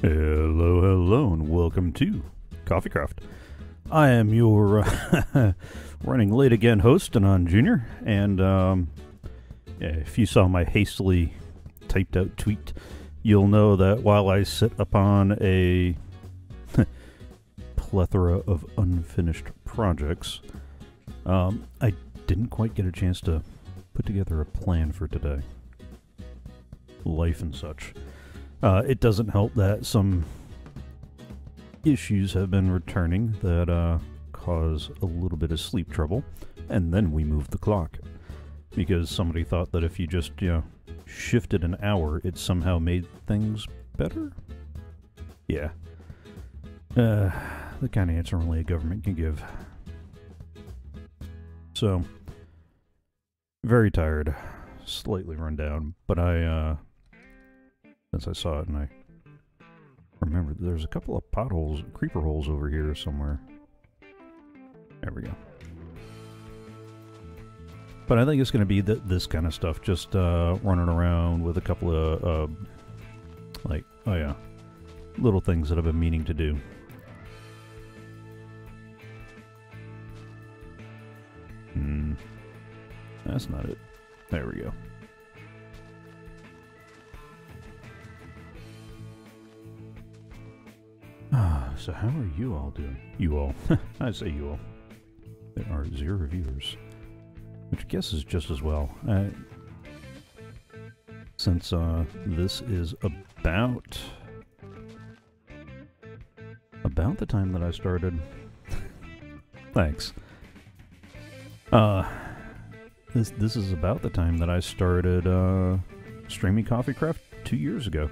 Hello, hello, and welcome to Coffee Craft. I am your uh, running late again host, Anon Jr. And um, yeah, if you saw my hastily typed out tweet, you'll know that while I sit upon a plethora of unfinished projects, um, I didn't quite get a chance to put together a plan for today. Life and such. Uh, it doesn't help that some issues have been returning that uh, cause a little bit of sleep trouble, and then we moved the clock because somebody thought that if you just you know shifted an hour, it somehow made things better. Yeah, uh, the kind of answer only a government can give. So, very tired, slightly run down, but I uh, since I saw it and I remember there's a couple of potholes, creeper holes over here somewhere. There we go. But I think it's going to be th- this kind of stuff, just uh, running around with a couple of, uh, like, oh yeah, little things that I've been meaning to do. Hmm. That's not it. There we go. So how are you all doing? You all. I say you all. There are zero viewers. Which I guess is just as well. Uh, since uh, this is about... About the time that I started. Thanks. Uh, this this is about the time that I started uh, streaming Coffee Craft two years ago.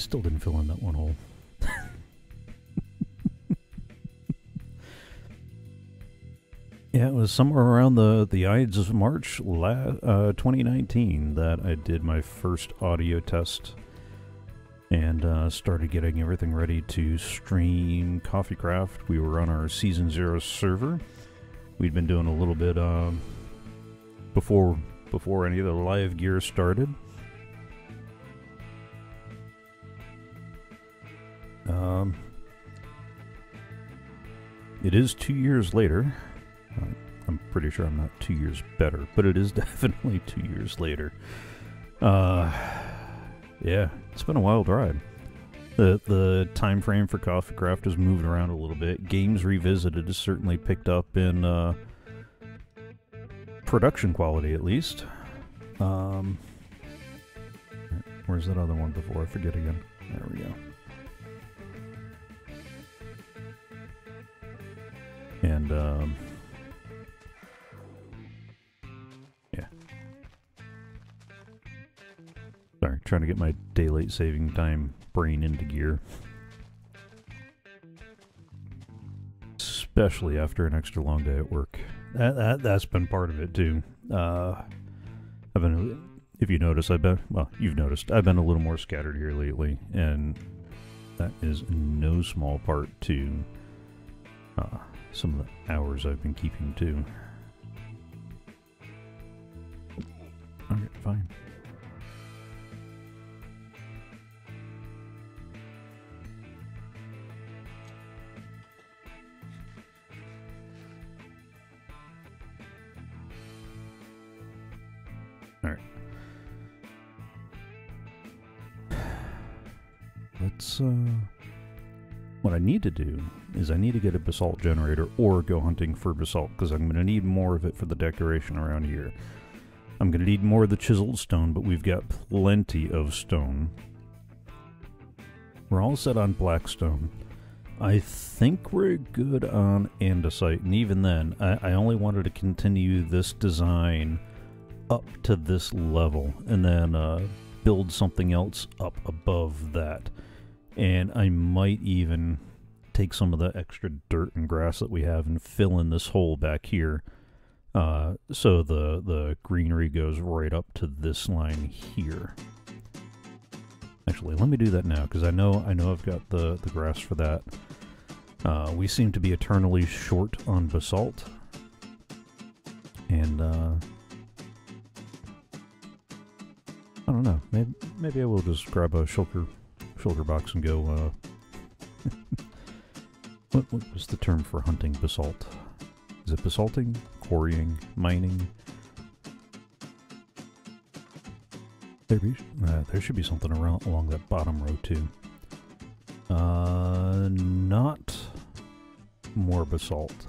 Still didn't fill in that one hole. yeah, it was somewhere around the the Ides of March, la- uh, 2019, that I did my first audio test and uh, started getting everything ready to stream Coffee Craft. We were on our season zero server. We'd been doing a little bit um, before before any of the live gear started. Um, it is two years later. Uh, I'm pretty sure I'm not two years better, but it is definitely two years later. Uh, yeah, it's been a wild ride. The the time frame for Coffee Craft has moved around a little bit. Games Revisited has certainly picked up in uh, production quality, at least. Um, where's that other one before I forget again? There we go. And um, yeah. Sorry, trying to get my daylight saving time brain into gear. Especially after an extra long day at work. That, that that's been part of it too. Uh, I've been, if you notice, I've been well. You've noticed I've been a little more scattered here lately, and that is no small part to uh, some of the hours I've been keeping too. Okay, fine. All right. Let's uh what I need to do is I need to get a basalt generator or go hunting for basalt because I'm going to need more of it for the decoration around here. I'm going to need more of the chiseled stone, but we've got plenty of stone. We're all set on blackstone. I think we're good on andesite, and even then, I, I only wanted to continue this design up to this level, and then uh, build something else up above that and I might even take some of the extra dirt and grass that we have and fill in this hole back here. Uh, so the the greenery goes right up to this line here. Actually, let me do that now because I know I know I've got the the grass for that. Uh, we seem to be eternally short on basalt, and uh, I don't know. Maybe maybe I will just grab a shulker shulker box and go. Uh, what what was the term for hunting basalt? Is it basalting, quarrying, mining? There be uh, there should be something around along that bottom row too. Uh, not more basalt,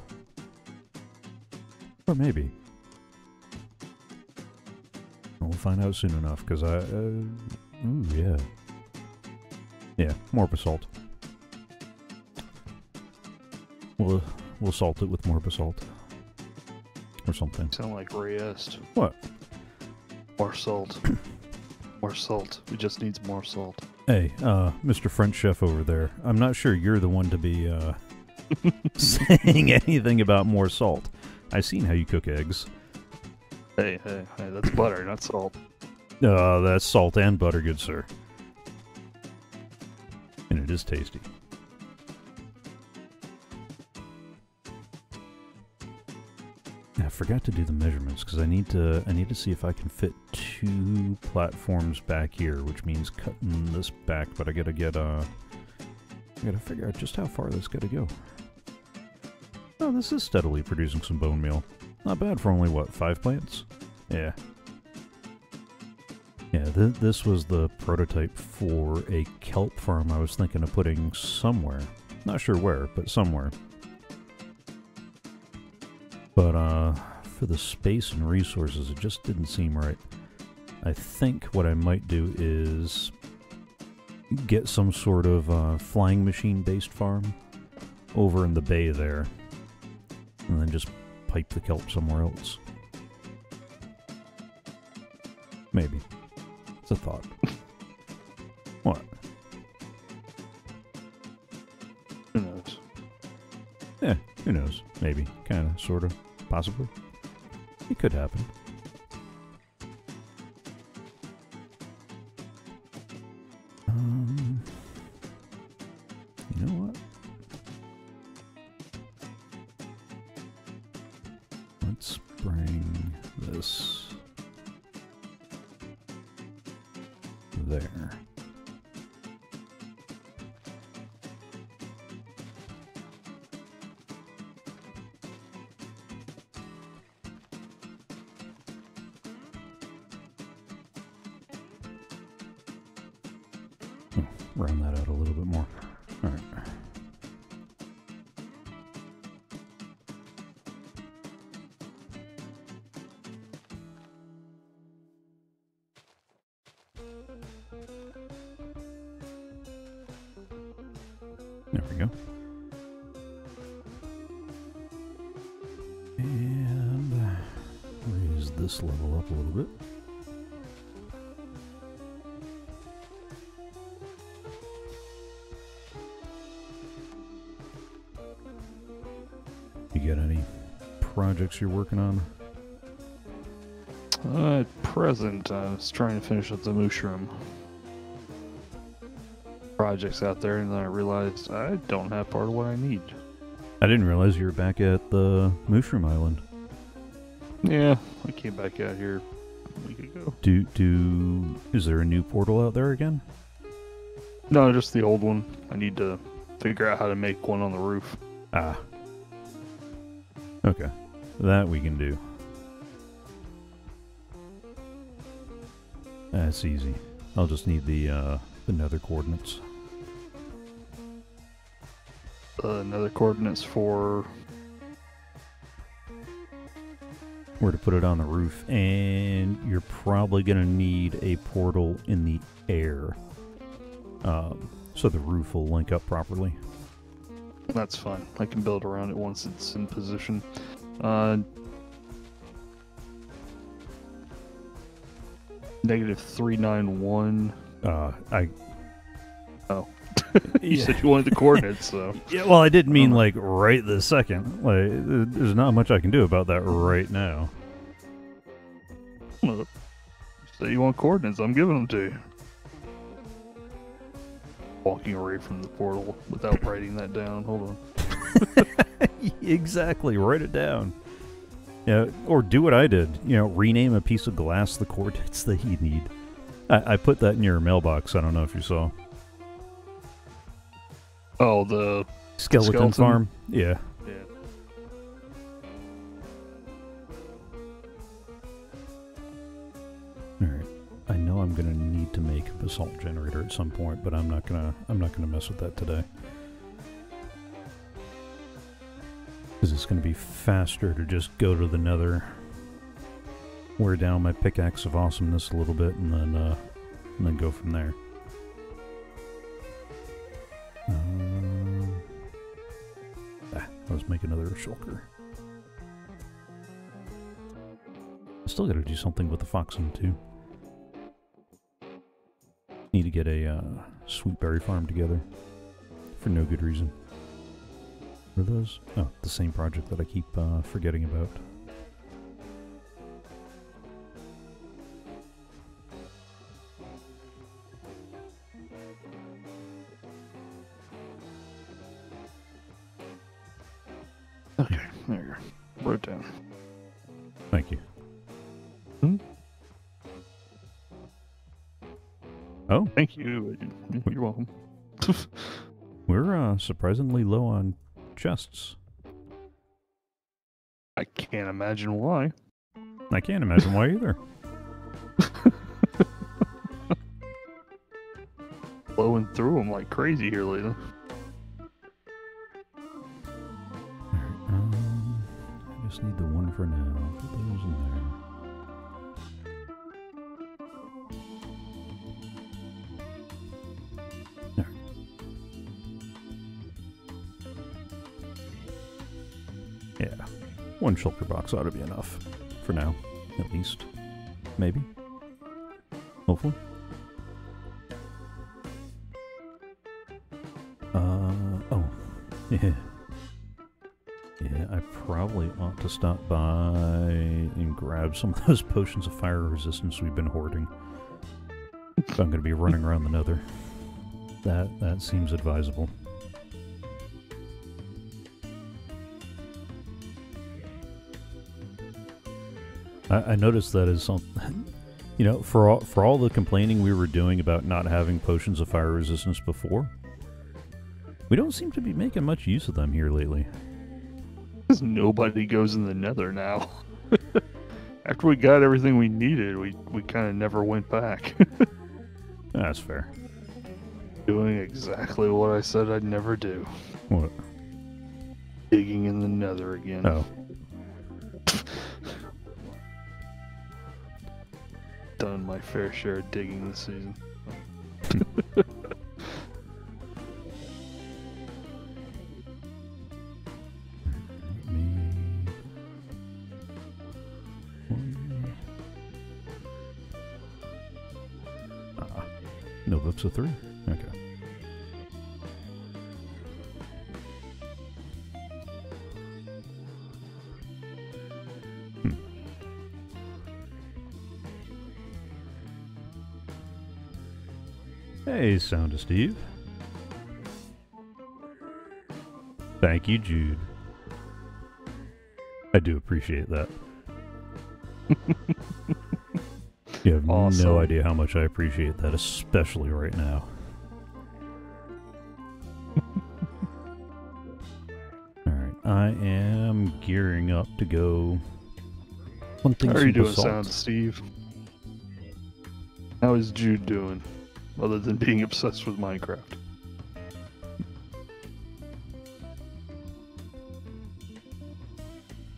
or maybe. We'll find out soon enough, because I... Uh, ooh, yeah. Yeah, more basalt. We'll, we'll salt it with more basalt. Or something. Sound like Reyes. What? More salt. more salt. It just needs more salt. Hey, uh, Mr. French Chef over there, I'm not sure you're the one to be, uh, saying anything about more salt. I've seen how you cook eggs. Hey, hey, hey, that's butter, not salt. Uh, that's salt and butter, good sir. And it is tasty. I forgot to do the measurements because I need to I need to see if I can fit two platforms back here, which means cutting this back, but I gotta get uh I gotta figure out just how far this gotta go. Oh, this is steadily producing some bone meal. Not bad for only, what, five plants? Yeah. Yeah, th this was the prototype for a kelp farm I was thinking of putting somewhere. Not sure where, but somewhere. But, uh, for the space and resources, it just didn't seem right. I think what I might do is get some sort of uh, flying machine-based farm over in the bay there. And then just pipe the kelp somewhere else. Maybe. A thought. what? Who knows? Yeah, who knows? Maybe. Kinda, sorta, possibly. It could happen. Projects you're working on? Uh, at present, I was trying to finish up the mushroom projects out there, and then I realized I don't have part of what I need. I didn't realize you were back at the Mushroom Island. Yeah, I came back out here a week ago. Do do is there a new portal out there again? No, just the old one. I need to figure out how to make one on the roof. Ah. Okay. That we can do. That's easy. I'll just need the uh the nether coordinates. Uh, another coordinates for Where to put it on the roof, and you're probably gonna need a portal in the air. Um, so the roof will link up properly. that's fine. I can build around it once it's in position. Uh, negative three nine one. Uh, I Oh. You Yeah. said you wanted the coordinates, so Yeah, well, I didn't mean Uh-huh. like right this second. Like, there's not much I can do about that right now. Well, say you want coordinates. I'm giving them to you. Walking away from the portal without writing that down. Hold on. exactly. Write it down. Yeah, or do what I did. You know, rename a piece of glass the coordinates that you need. I, I put that in your mailbox. I don't know if you saw. Oh, the Skeleton, Skeleton? Farm. Yeah. yeah. All right. I know I'm gonna need to make a basalt generator at some point, but I'm not gonna. I'm not gonna mess with that today. Because it's gonna be faster to just go to the Nether, wear down my pickaxe of awesomeness a little bit, and then uh, and then go from there. Um, ah, let's make another shulker. Still got to do something with the Foxen too. Need to get a uh, sweet berry farm together for no good reason. What are those? Oh, the same project that I keep uh, forgetting about. Okay, there you go. Wrote down. Thank you. Hmm? Oh, Thank you. You're welcome. we're uh, surprisingly low on chests. I can't imagine why. I can't imagine why either. Blowing through them like crazy here lately. Um, I just need the one for now. One shulker box ought to be enough for now, at least. Maybe. Hopefully. Uh oh. Yeah. Yeah, I probably ought to stop by and grab some of those potions of fire resistance we've been hoarding. I'm going to be running around the nether. That that seems advisable. I, I noticed that is something. You know, for all, for all the complaining we were doing about not having potions of fire resistance before, we don't seem to be making much use of them here lately. Because nobody goes in the nether now. After we got everything we needed, we, we kind of never went back. That's fair. Doing exactly what I said I'd never do. What? Digging in the nether again. Oh, my fair share of digging this season. Ah, no books of three. Hey, Sound of Steve. Thank you, Jude. I do appreciate that. you have Awesome. no idea how much I appreciate that, especially right now. Alright, I am gearing up to go. One thing How are you doing, Sound Steve? How is Jude doing? Other than being obsessed with Minecraft.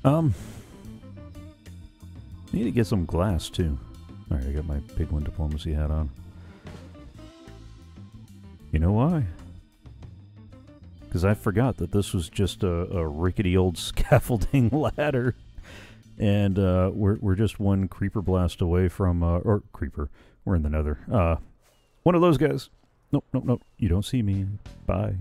Um, need to get some glass too. All right, I got my piglin diplomacy hat on. You know why? Because I forgot that this was just a, a rickety old scaffolding ladder, and uh, we're we're just one creeper blast away from uh, or creeper. We're in the Nether. Uh, one of those guys. Nope, nope, nope. You don't see me. Bye.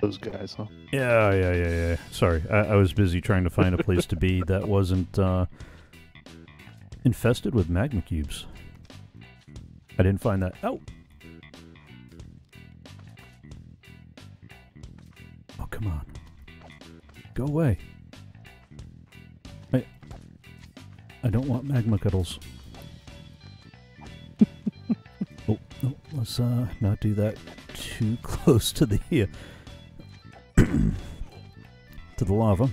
Those guys, huh? Yeah, yeah, yeah, yeah. Sorry, I, I was busy trying to find a place to be that wasn't uh, infested with magma cubes. I didn't find that. Oh. Oh, come on. Go away. I don't want magma cuddles. oh, no, let's uh not do that too close to the uh, to the lava.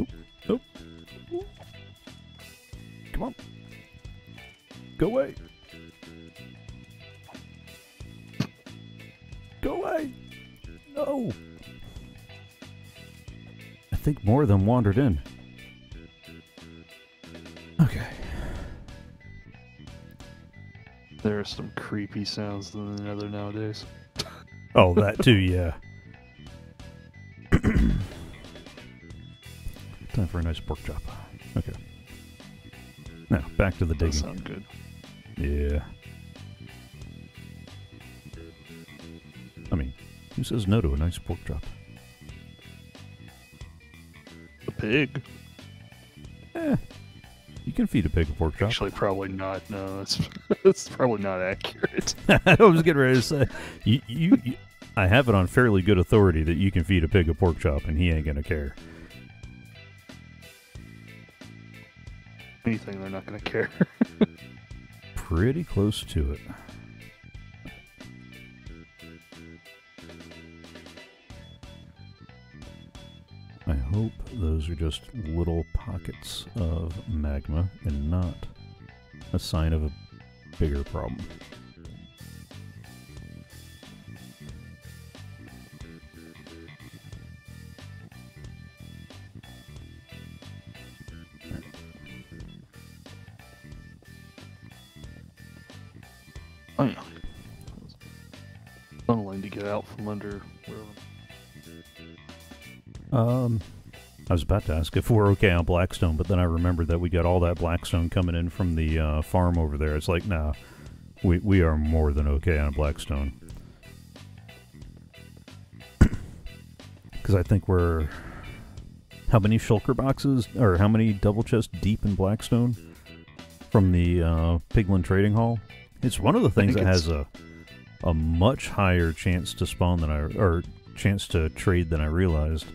Oop, oop. Come on. Go away. Go away. No. I think more of them wandered in. Okay. There are some creepy sounds in the nether nowadays. Oh, that too, yeah. Time for a nice pork chop. Okay. Now, back to the digging. sound good. Yeah. I mean, who says no to a nice pork chop? Pig? Eh. You can feed a pig a pork chop. Actually, probably not. No, that's that's probably not accurate. I was getting ready to say, you, you, you, I have it on fairly good authority that you can feed a pig a pork chop and he ain't gonna care. Anything, they're not going to care. Pretty close to it. Those are just little pockets of magma and not a sign of a bigger problem. Oh yeah. Tunneling to get out from under wherever. Um, I was about to ask if we're okay on Blackstone, but then I remembered that we got all that Blackstone coming in from the uh, farm over there. It's like, nah, we we are more than okay on Blackstone. Because I think we're how many shulker boxes or how many double chest deep in Blackstone from the uh, Piglin Trading Hall? It's one of the things that has a a much higher chance to spawn than I or chance to trade than I realized.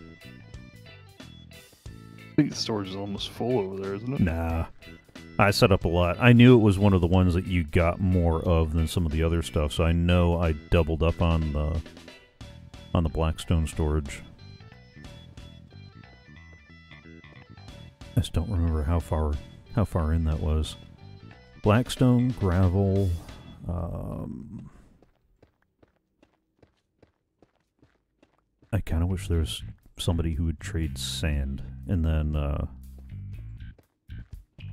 I think the storage is almost full over there, isn't it? Nah. I set up a lot. I knew it was one of the ones that you got more of than some of the other stuff, so I know I doubled up on the on the Blackstone storage. I just don't remember how far how far in that was. Blackstone, gravel, um I kind of wish there was somebody who would trade sand, and then uh,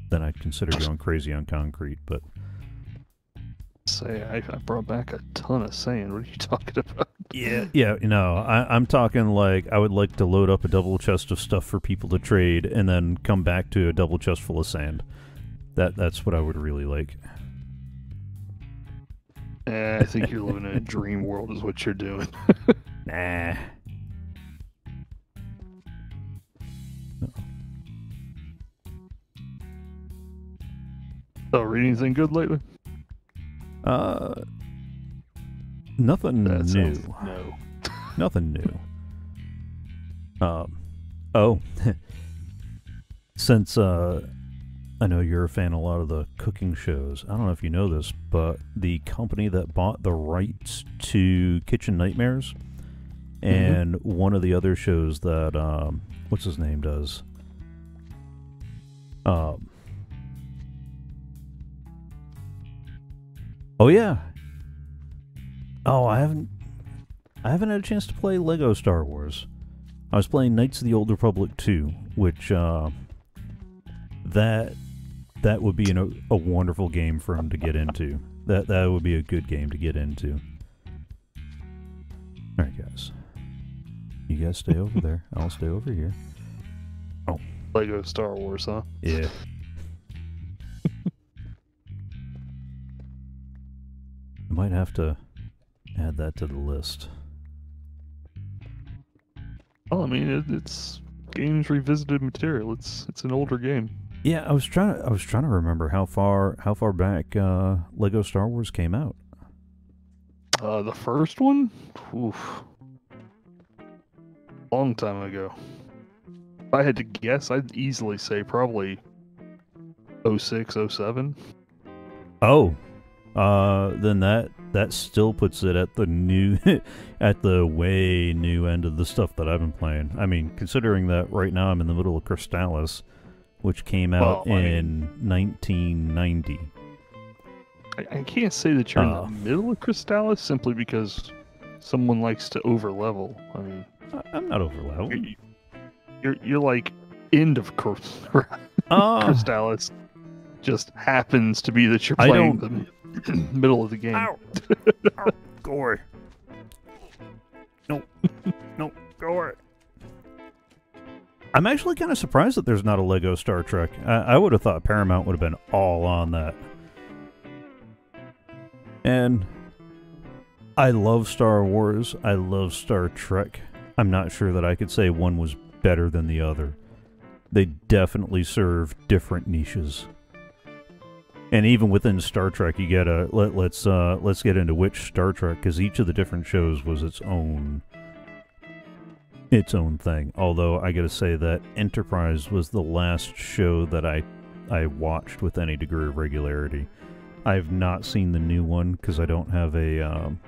then I'd consider going crazy on concrete. But Say, I, I brought back a ton of sand. What are you talking about? yeah, yeah, you know, I, I'm talking like I would like to load up a double chest of stuff for people to trade, and then come back to a double chest full of sand. That that's what I would really like. Eh, I think you're living in a dream world, is what you're doing. Nah. Oh, read anything good lately? Uh, nothing That new. No. Nothing new. Um, oh, since uh, I know you're a fan of a lot of the cooking shows. I don't know if you know this, but the company that bought the rights to Kitchen Nightmares and one of the other shows that um, what's his name does. Um. Oh yeah. Oh, I haven't I haven't had a chance to play Lego Star Wars. I was playing Knights of the Old Republic 2, which uh, that that would be an, a wonderful game for him to get into. That that would be a good game to get into. All right, guys. You guys stay over there. I'll stay over here. Oh. Lego Star Wars, huh? Yeah. Might have to add that to the list. Well, I mean, it, it's games revisited material. It's it's an older game. Yeah, I was trying to I was trying to remember how far how far back uh, Lego Star Wars came out. Uh, the first one, oof, long time ago. If I had to guess, I'd easily say probably 06, 07. Oh, uh, then that that still puts it at the new, at the way new end of the stuff that I've been playing. I mean, considering that right now I'm in the middle of Crystalis, which came out Well, in 1990. I, I can't say that you're Oh. in the middle of Crystalis simply because someone likes to overlevel. I mean, I- I'm not over level. you're, you're, you're like end of Cry- Ah, Crystalis. Just happens to be that you're playing the middle of the game. Ow. Ow. Go away. No. no. Go away. I'm actually kind of surprised that there's not a Lego Star Trek. I, I would have thought Paramount would have been all on that. And I love Star Wars. I love Star Trek. I'm not sure that I could say one was better than the other. They definitely serve different niches and even within Star Trek, you get a let, let's uh, let's get into which Star Trek because each of the different shows was its own its own thing. Although I got to say that Enterprise was the last show that I I watched with any degree of regularity. I've not seen the new one because I don't have a um,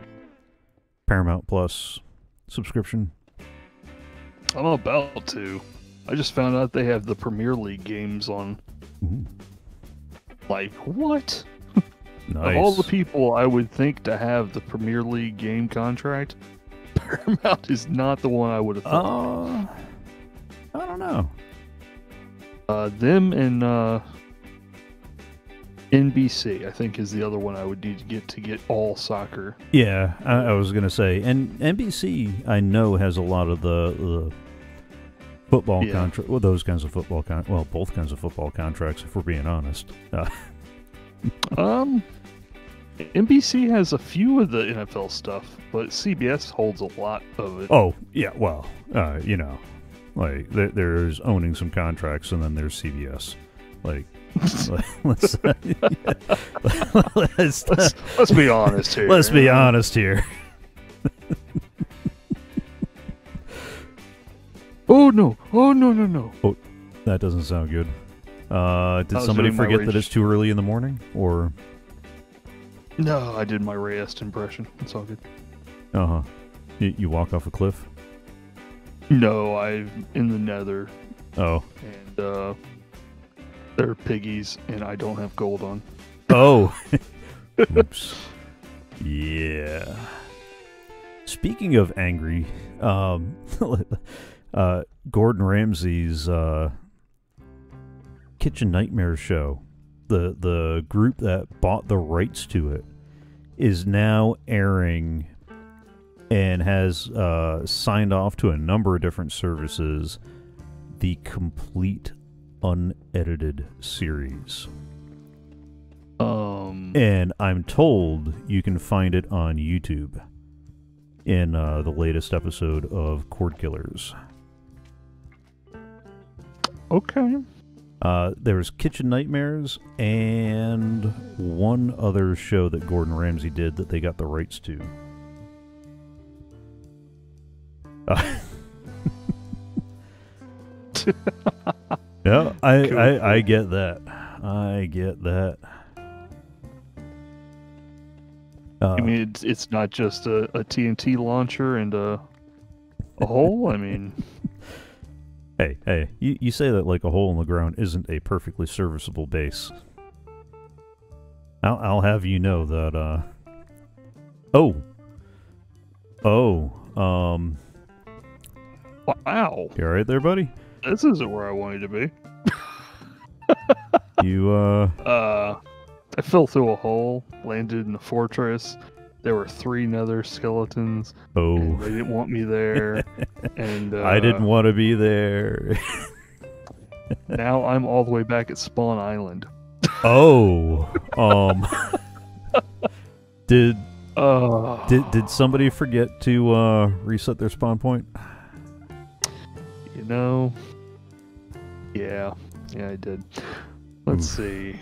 Paramount Plus subscription. I'm about to. I just found out they have the Premier League games on. Ooh, Like, what? nice. Of all the people I would think to have the Premier League game contract, Paramount is not the one I would have thought. uh, I don't know. Uh, them and uh, NBC, I think, is the other one I would need to get to get all soccer. Yeah, I, I was gonna say, and NBC I know has a lot of the, the football Yeah. contract, well, those kinds of football con- well, both kinds of football contracts. If we're being honest, uh, Um, NBC has a few of the NFL stuff, but CBS holds a lot of it. oh yeah, well, uh, you know, like there, there's owning some contracts, and then there's CBS. Like, let's let's, let's, let's be honest here. let's be honest here. Oh no! Oh no! No no! Oh, that doesn't sound good. Uh, did somebody forget that it's too early in the morning, or No, I did my Reyes impression. It's all good. uh huh? You, you walk off a cliff? No, I'm in the Nether, Oh, and uh, they're piggies, and I don't have gold on. oh, oops. Yeah. Speaking of angry, um, uh, Gordon Ramsay's uh, Kitchen Nightmare show, the the group that bought the rights to it, is now airing and has uh, signed off to a number of different services the complete unedited series. Um, And I'm told you can find it on YouTube in uh, the latest episode of Cord Killers. Okay. Uh, there's Kitchen Nightmares and one other show that Gordon Ramsay did that they got the rights to. Uh, yeah, I, Cool. I, I get that. I get that. Uh, I mean, it's it's not just a, a TNT launcher and a a hole. I mean, Hey, hey, you, you say that like a hole in the ground isn't a perfectly serviceable base. I'll, I'll have you know that, uh. Oh. Oh. Um. wow, You alright there, buddy? this isn't where I wanted to be. You, uh. Uh, I fell through a hole, landed in a fortress. There were three nether skeletons. Oh. they didn't want me there, and uh, I didn't want to be there. Now I'm all the way back at Spawn Island. oh. Um. did Oh, did did somebody forget to uh reset their spawn point? you know? Yeah, yeah, I did. Let's see.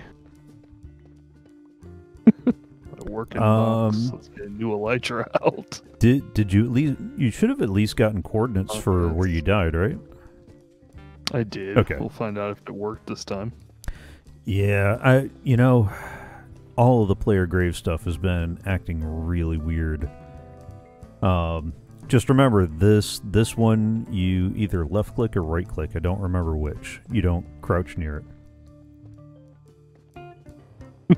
A working box. Um, Let's get a new elytra out. Did did you at least you should have at least gotten coordinates Oh, for where you died, right? I did. Okay. We'll find out if it worked this time. Yeah, I you know, all of the player grave stuff has been acting really weird. Um, just remember this this one you either left click or right click. I don't remember which. You don't crouch near it.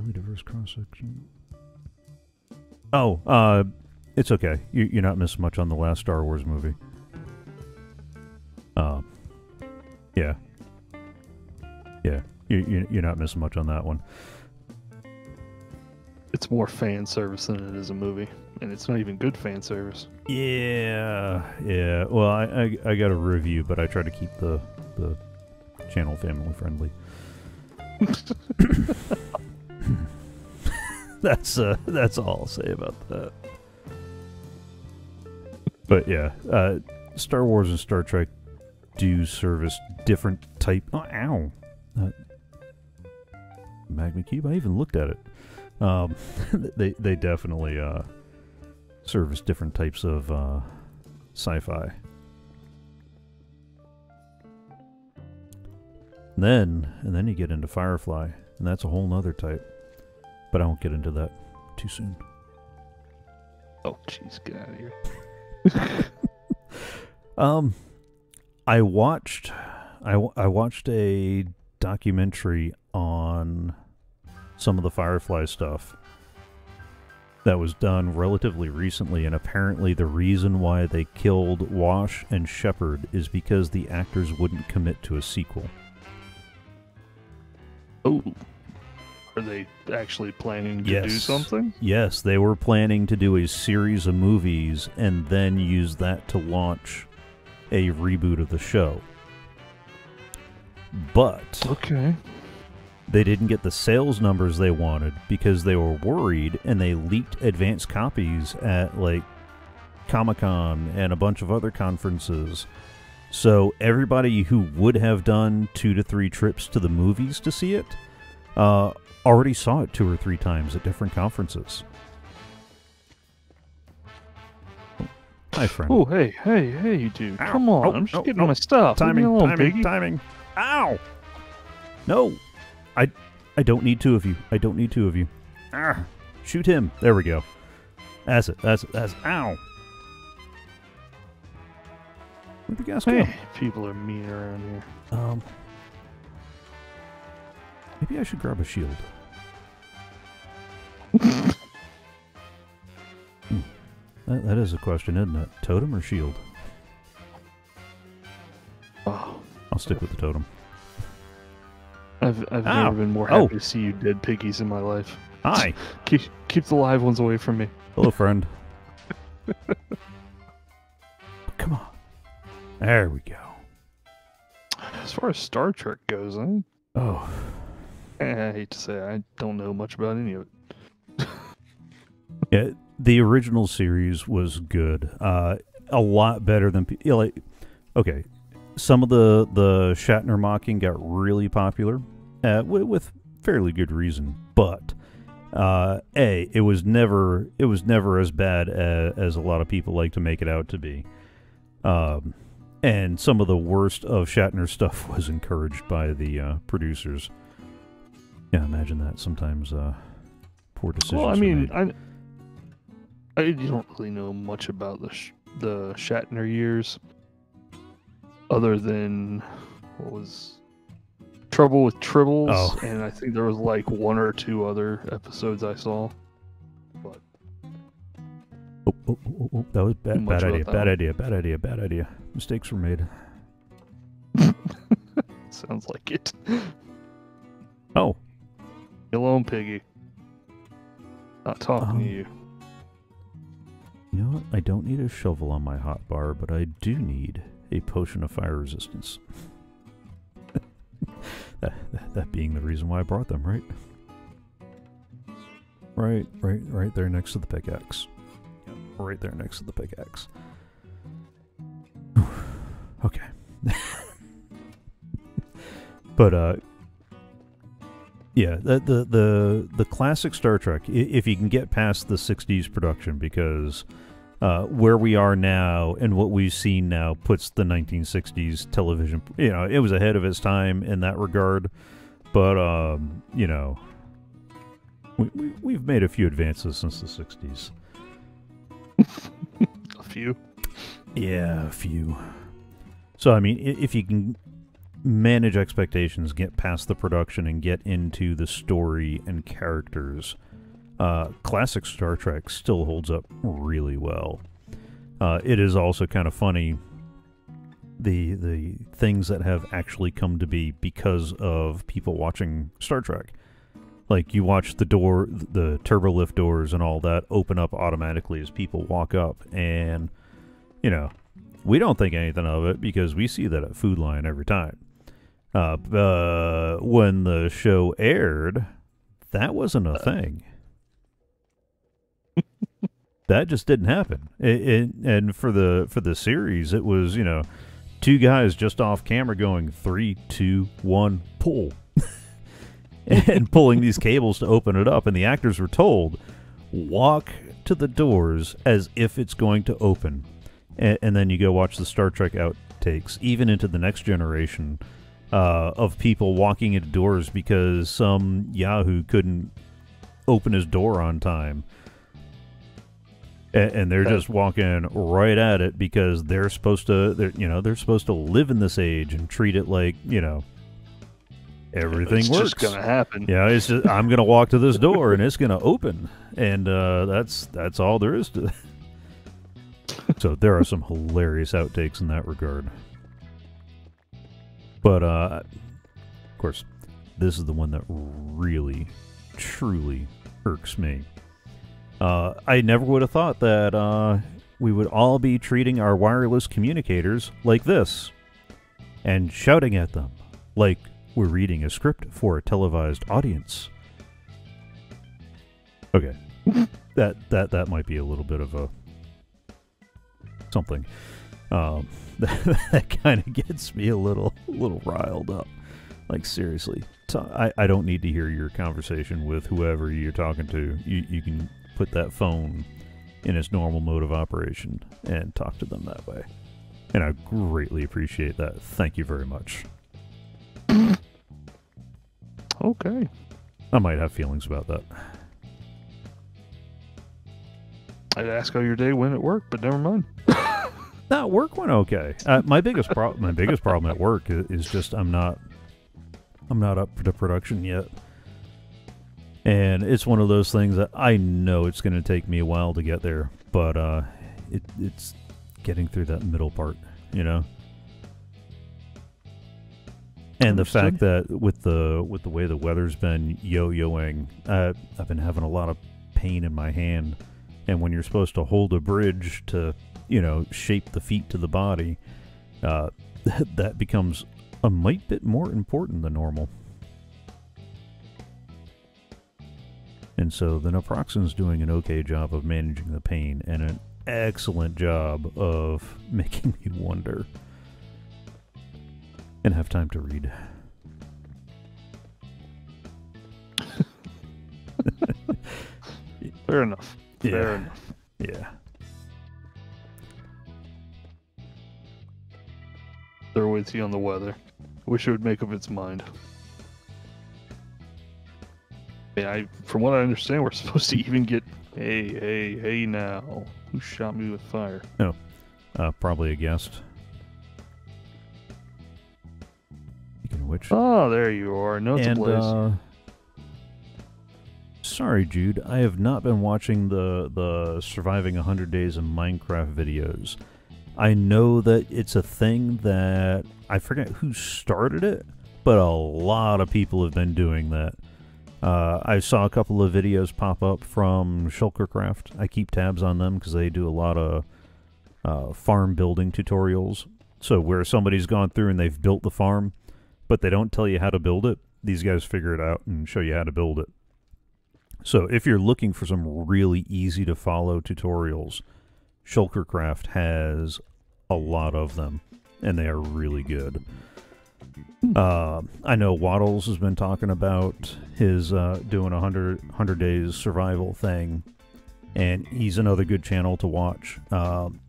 really diverse cross section. Oh, uh, it's okay. You, you're not missing much on the last Star Wars movie. Um, yeah, yeah. You, you, you're not missing much on that one. It's more fan service than it is a movie, and it's not even good fan service. Yeah, yeah. Well, I, I, I got a review, but I try to keep the the channel family friendly. that's uh, that's all I'll say about that. But yeah, uh, Star Wars and Star Trek do service different type. Oh, ow! Uh, Magma Cube. I even looked at it. Um, they they definitely uh, service different types of uh, sci-fi. Then and then you get into Firefly, and that's a whole nother type. But I won't get into that too soon. Oh, jeez, get out of here. Um, I watched, I, I watched a documentary on some of the Firefly stuff that was done relatively recently, and apparently the reason why they killed Wash and Shepard is because the actors wouldn't commit to a sequel. Oh, are they actually planning to do something? Yes, they were planning to do a series of movies and then use that to launch a reboot of the show. But Okay. they didn't get the sales numbers they wanted because they were worried and they leaked advanced copies at like Comic Con and a bunch of other conferences. So everybody who would have done two to three trips to the movies to see it uh, already saw it two or three times at different conferences. Hi, friend. Oh, hey, hey, hey, you dude. Ow. Come on. Oh, I'm just oh, getting oh. my stuff. Timing, timing, piggy. timing. Ow! No, I, I don't need two of you. I don't need two of you. Ah, shoot him. There we go. That's it. That's it. That's ow. Where'd the gas go? People are mean around here. Um, maybe I should grab a shield. Hmm. That, that is a question, isn't it? Totem or shield? Oh, I'll stick with the totem. I've, I've Ow. never been more Oh. happy to see you dead piggies in my life. Hi. Keep, keep the live ones away from me. Hello, friend. Come on. There we go. As far as Star Trek goes, I, Oh, I hate to say I don't know much about any of it. Yeah. The original series was good. Uh, a lot better than pe- yeah, like. Okay, some of the the Shatner mocking got really popular, uh, with, with fairly good reason. But uh, a it was never it was never as bad as, as a lot of people like to make it out to be. Um, and some of the worst of Shatner stuff was encouraged by the uh, producers. Yeah, imagine that. Sometimes uh, poor decisions. Well, I mean. I don't really know much about the sh- the Shatner years, other than what was Trouble with Tribbles, Oh. and I think there was like one or two other episodes I saw. But oh, oh, oh, oh, that was bad, bad idea. Bad one. idea. Bad idea. Bad idea. Mistakes were made. Sounds like it. Oh, Get alone, piggy. Not talking Um, to you. You know what? I don't need a shovel on my hot bar, but I do need a potion of fire resistance. that, that, that being the reason why I brought them, right? Right, right, right there next to the pickaxe. Yep, right there next to the pickaxe. okay. but uh Yeah, the the the, the classic Star Trek. If you can get past the '60s production, because uh, where we are now and what we've seen now puts the 1960s television. You know, it was ahead of its time in that regard, but um, you know, we, we we've made a few advances since the '60s. A few. Yeah, a few. So I mean, if you can manage expectations, get past the production, and get into the story and characters, uh, classic Star Trek still holds up really well. Uh, it is also kind of funny the the things that have actually come to be because of people watching Star Trek. Like you watch the door, the turbo lift doors, and all that open up automatically as people walk up, and you know, we don't think anything of it because we see that at Food Lion every time. Uh, uh, when the show aired, that wasn't a thing. that just didn't happen. It, it, and for the for the series, it was you know two guys just off camera going three, two, one, pull, and pulling these cables to open it up, and the actors were told walk to the doors as if it's going to open and, and then you go watch the Star Trek outtakes, even into the next generation uh, of people walking into doors because some Yahoo couldn't open his door on time, and, and they're just walking right at it because they're supposed to, they're, you know, they're supposed to live in this age and treat it like you know everything it's works. just gonna happen. Yeah, it's just, I'm gonna walk to this door and it's gonna open, and uh, that's that's all there is to. so there are some hilarious outtakes in that regard. But uh, of course, this is the one that really, truly irks me. Uh, I never would have thought that uh, we would all be treating our wireless communicators like this, and shouting at them like we're reading a script for a televised audience. Okay. that that that might be a little bit of a something. Um that kind of gets me a little little riled up. Like seriously. T- I, I don't need to hear your conversation with whoever you're talking to. You you can put that phone in its normal mode of operation and talk to them that way. And I greatly appreciate that. Thank you very much. Okay. I might have feelings about that. I'd ask how your day went at work, but never mind. No, work went okay. Uh, my biggest problem, my biggest problem at work is, is just I'm not, I'm not up to production yet, and it's one of those things that I know it's going to take me a while to get there, but uh, it, it's getting through that middle part, you know. And the fact that with the with the way the weather's been yo-yoing, uh, I've been having a lot of pain in my hand, and when you're supposed to hold a bridge to you know, shape the feet to the body, uh, that becomes a might bit more important than normal. And so the naproxen's doing an okay job of managing the pain and an excellent job of making me wonder and have time to read. Fair enough. Fair Yeah. enough. Yeah. They're with you on the weather. Wish it would make up its mind. Yeah, I, from what I understand, we're supposed to even get. Hey, hey, hey! Now, who shot me with fire? Uh, probably a guest. Speaking of which, Oh, there you are. No, and uh, sorry, Jude, I have not been watching the the surviving 100 days of Minecraft videos. I know that it's a thing that I forget who started it, but a lot of people have been doing that. Uh, I saw a couple of videos pop up from Shulkercraft. I keep tabs on them because they do a lot of uh, farm building tutorials. So where somebody's gone through and they've built the farm, but they don't tell you how to build it, these guys figure it out and show you how to build it. So if you're looking for some really easy to follow tutorials, Shulkercraft has a lot of them, and they are really good. Uh, I know Waddles has been talking about his uh, doing a 100, 100 days survival thing, and he's another good channel to watch. Um,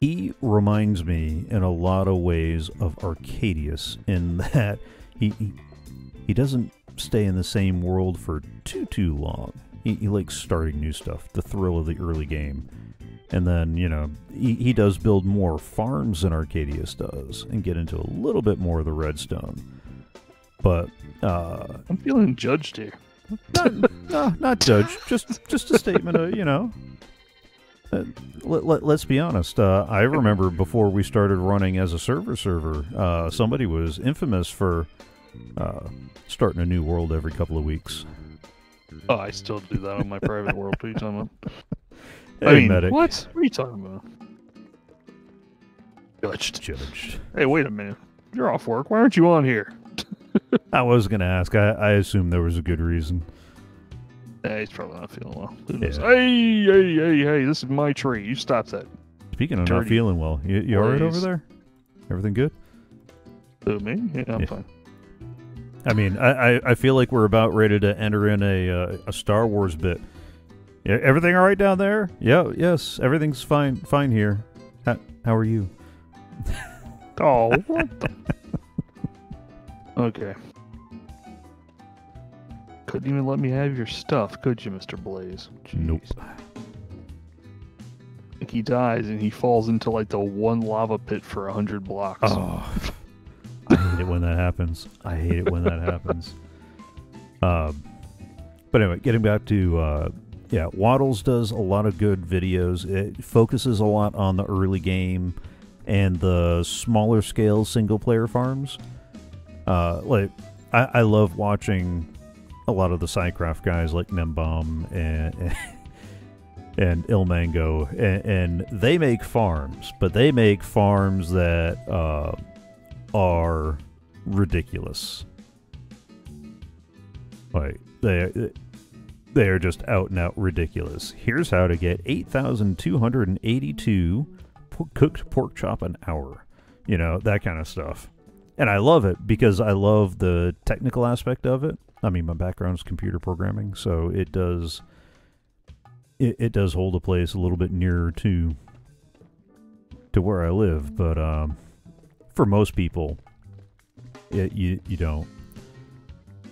he reminds me in a lot of ways of Arcadius in that he, he he doesn't stay in the same world for too too long. He, he likes starting new stuff, the thrill of the early game. And then, you know, he, he does build more farms than Arcadius does and get into a little bit more of the redstone. But uh I'm feeling judged here. not, no, not judged. just just a statement of, you know. Uh, let, let, let's be honest. Uh, I remember before we started running as a server server, uh, somebody was infamous for uh, starting a new world every couple of weeks. Oh, I still do that on my private world. What are you talking about? Hey, I mean, medic. what? What are you talking about? Judged. Judged. Hey, wait a minute. You're off work. Why aren't you on here? I was going to ask. I, I assume there was a good reason. Hey, he's probably not feeling well. Who knows? Yeah. Hey, hey, hey, hey! This is my tree. You stop that. Speaking of not feeling well, you, you all right over there? Everything good? Who, me? Yeah, I'm Yeah. fine. I mean, I, I, I feel like we're about ready to enter in a uh, a Star Wars bit. Yeah, everything all right down there? Yeah, yes, everything's fine fine here. How, how are you? Oh, what the? okay. Couldn't even let me have your stuff, could you, Mr. Blaze? Nope. Like he dies and he falls into like the one lava pit for a hundred blocks. Oh, I hate it when that happens. I hate it when that happens. Um, but anyway, getting back to uh, yeah, Waddles does a lot of good videos. It focuses a lot on the early game and the smaller scale single player farms. Uh, like I, I love watching a lot of the SciCraft guys like Gnembon and and Ilmango, and, and they make farms, but they make farms that uh, are ridiculous. Like they they are just out and out ridiculous. Here's how to get eight thousand two hundred and eighty-two po- cooked pork chop an hour. You know that kind of stuff, and I love it because I love the technical aspect of it. I mean, my background is computer programming, so it does it, it does hold a place a little bit nearer to to where I live, but um, for most people, it, you you don't.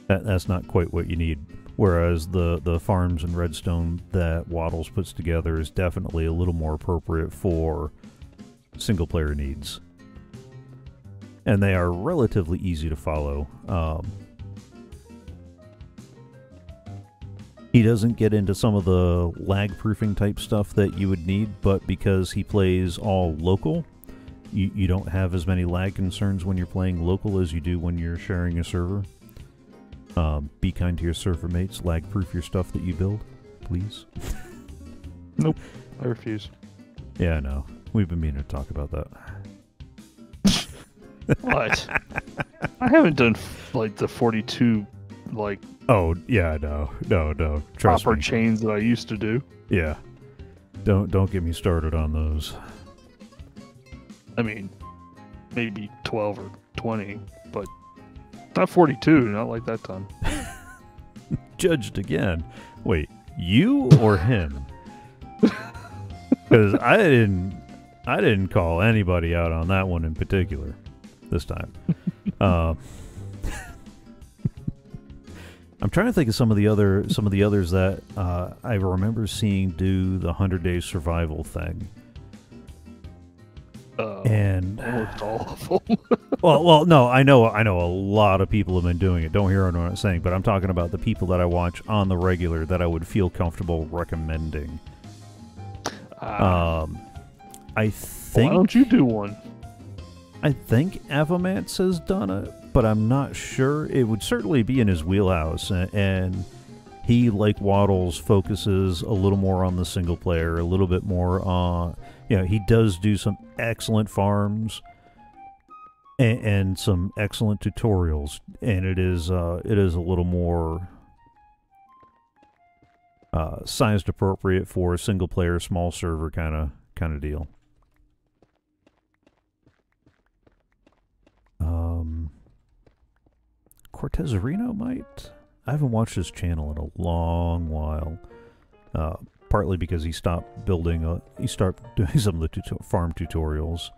That that's not quite what you need. Whereas the the farms and redstone that Waddles puts together is definitely a little more appropriate for single player needs, and they are relatively easy to follow. Um, He doesn't get into some of the lag proofing type stuff that you would need, but because he plays all local, you, you don't have as many lag concerns when you're playing local as you do when you're sharing a server. Um, be kind to your server mates, lag proof your stuff that you build, please. Nope, I refuse. Yeah, I know. We've been meaning to talk about that. What? I haven't done like the forty-two like Oh, yeah, no, no, no. Trust proper me. chains that I used to do. yeah. Don't don't get me started on those. I mean, maybe twelve or twenty, but not forty-two. Not like that time. judged again. Wait, you or him? Because I didn't, I didn't call anybody out on that one in particular this time. uh, I'm trying to think of some of the other, some of the others that uh, I remember seeing do the hundred days survival thing, Uh, and almost all of them. well, well, no, I know, I know a lot of people have been doing it. Don't hear what I'm saying, but I'm talking about the people that I watch on the regular that I would feel comfortable recommending. Ah, Um, I think. why don't you do one? I think Avomance has done it, but I'm not sure. It would certainly be in his wheelhouse, and, and he, like Waddles, focuses a little more on the single player, a little bit more on. You know, he does do some excellent farms and, and some excellent tutorials, and it is uh, it is a little more uh, sized appropriate for a single player, small server kind of kind of deal. Um, Cortezerino might. I haven't watched his channel in a long while. Uh, partly because he stopped building. A, he started doing some of the tuto farm tutorials.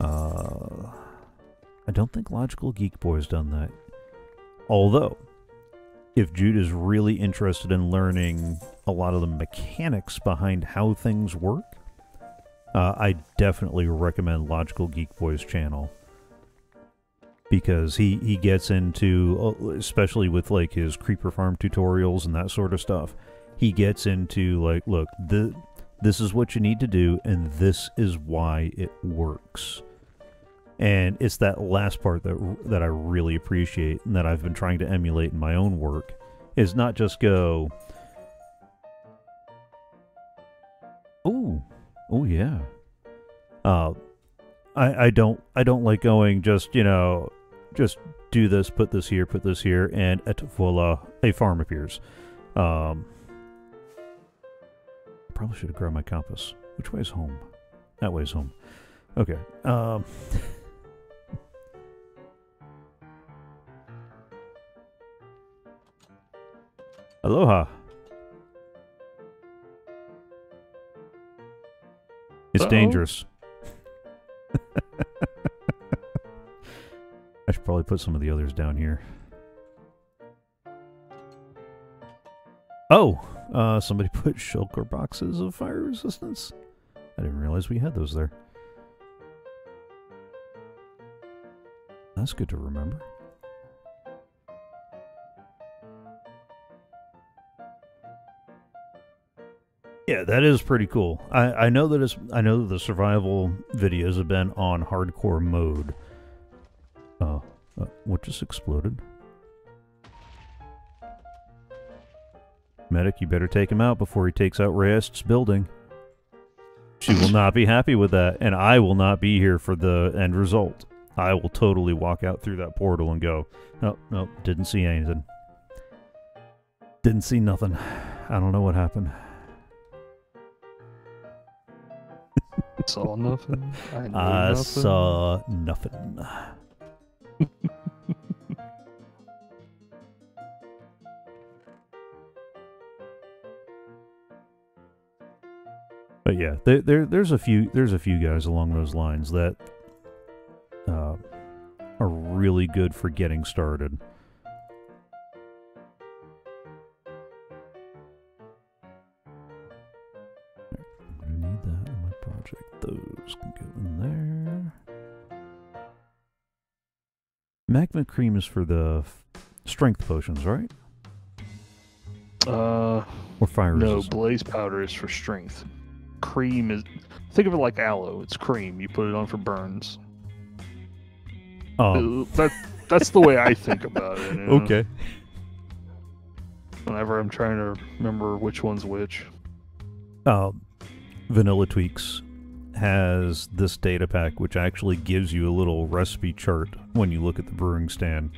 Uh, I don't think Logical Geek Boy's done that. Although, if Jude is really interested in learning a lot of the mechanics behind how things work, uh, I definitely recommend Logical Geek Boy's channel because he he gets into uh, especially with like his creeper farm tutorials and that sort of stuff. He gets into like, look, the this is what you need to do, and this is why it works. And it's that last part that that I really appreciate and that I've been trying to emulate in my own work is not just go, oh, oh yeah. Uh, I I don't I don't like going just you know just do this, put this here, put this here, and et voila, a farm appears. Um, probably should have grabbed my compass. Which way is home? That way is home. Okay. Um. Aloha. It's Uh-oh. dangerous. I should probably put some of the others down here. Oh, uh, somebody put shulker boxes of fire resistance. I didn't realize we had those there. That's good to remember. Yeah, that is pretty cool. I, I know that it's I know that the survival videos have been on hardcore mode. Uh, uh what just exploded? Medic, you better take him out before he takes out Rayest's building. She will not be happy with that, and I will not be here for the end result. I will totally walk out through that portal and go, nope, nope, didn't see anything. Didn't see nothing. I don't know what happened. Saw nothing. I I nothing. saw nothing. but yeah, there, there there's a few there's a few guys along those lines that uh, are really good for getting started. I'm need that in my project. Those can go in there. Magma cream is for the f- strength potions, right? Uh, Or fire no, resist- blaze powder is for strength. Cream is. Think of it like aloe. It's cream. You put it on for burns. Oh, That that's the way I think about it. you know? okay. Whenever I'm trying to remember which one's which. Uh, Vanilla Tweaks has this data pack, which actually gives you a little recipe chart when you look at the brewing stand.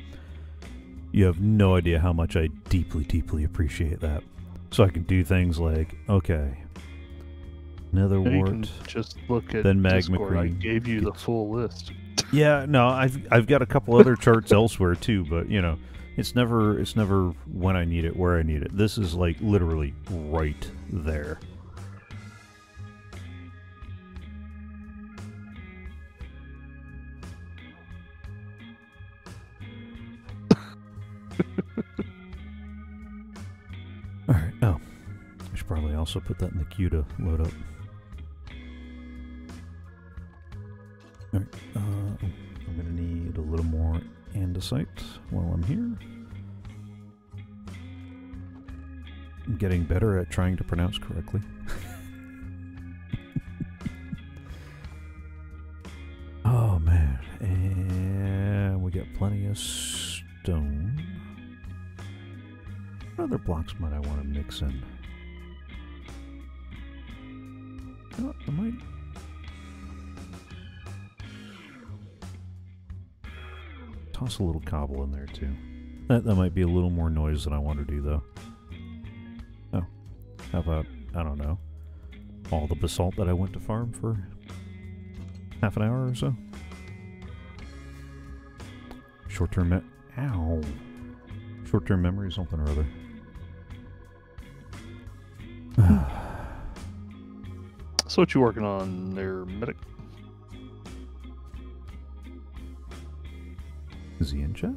You have no idea how much I deeply, deeply appreciate that. So I can do things like, okay, nether wart. just look at Then magma Discord. I gave you the full list. Yeah, no, I've I've got a couple other charts elsewhere too, but you know, it's never it's never when I need it, where I need it. This is like literally right there. All right. Oh, I should probably also put that in the queue to load up. All right. Uh, I'm gonna need a little more andesite while I'm here. I'm getting better at trying to pronounce correctly. oh man, and we got plenty of stone. What other blocks might I want to mix in? Oh, I might toss a little cobble in there too. That that might be a little more noise than I want to do though. Oh, how about I don't know, all the basalt that I went to farm for half an hour or so. Short-term me- Ow. Short term memory, something or other. So what you working on there, medic? Is he in chat?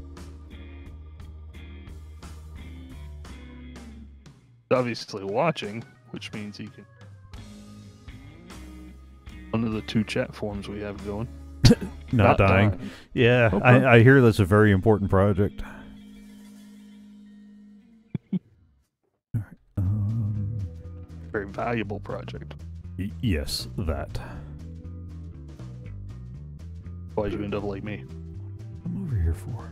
Obviously watching, which means he can. One of the two chat forms we have going. Not, dying. dying. Yeah, Okay. I, I hear that's a very important project. Um, Very valuable project. y- yes, that. Why'd you end up like me? Here for.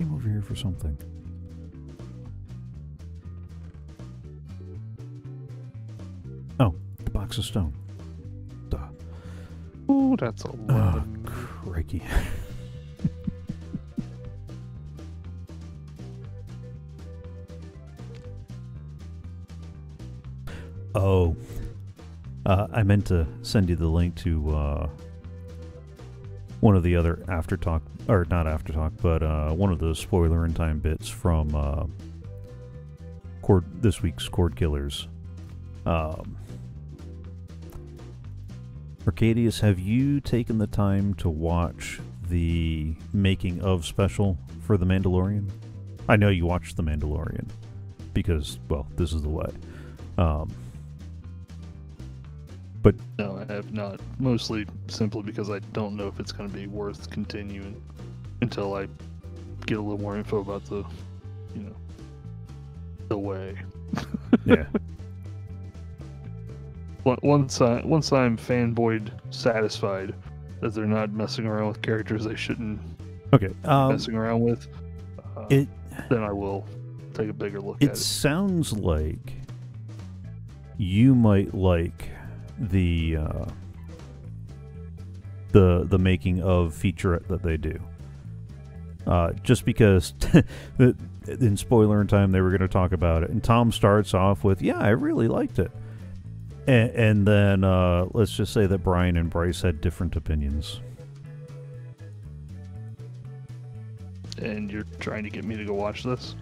I'm over here for something. Oh, the box of stone. Duh. Ooh, that's a lot. Oh, of- crikey. oh. Uh, I meant to send you the link to uh, one of the other after talk, or not after talk, but uh, one of the spoiler in time bits from uh, this week's Cord Killers. Um, Arcadius, have you taken the time to watch the making of special for The Mandalorian? I know you watched The Mandalorian because, well, this is the way. Um, But no, I have not. Mostly simply because I don't know if it's going to be worth continuing until I get a little more info about the, you know, the way. yeah. Once I once I'm fanboyed satisfied that they're not messing around with characters they shouldn't Okay. Um, messing around with, uh, it then I will take a bigger look it at it. sounds like you might like the uh, the the making of featurette that they do. Uh, just because in spoiler in time they were going to talk about it, and Tom starts off with, "Yeah, I really liked it," and, and then uh, let's just say that Brian and Bryce had different opinions. And you're trying to get me to go watch this?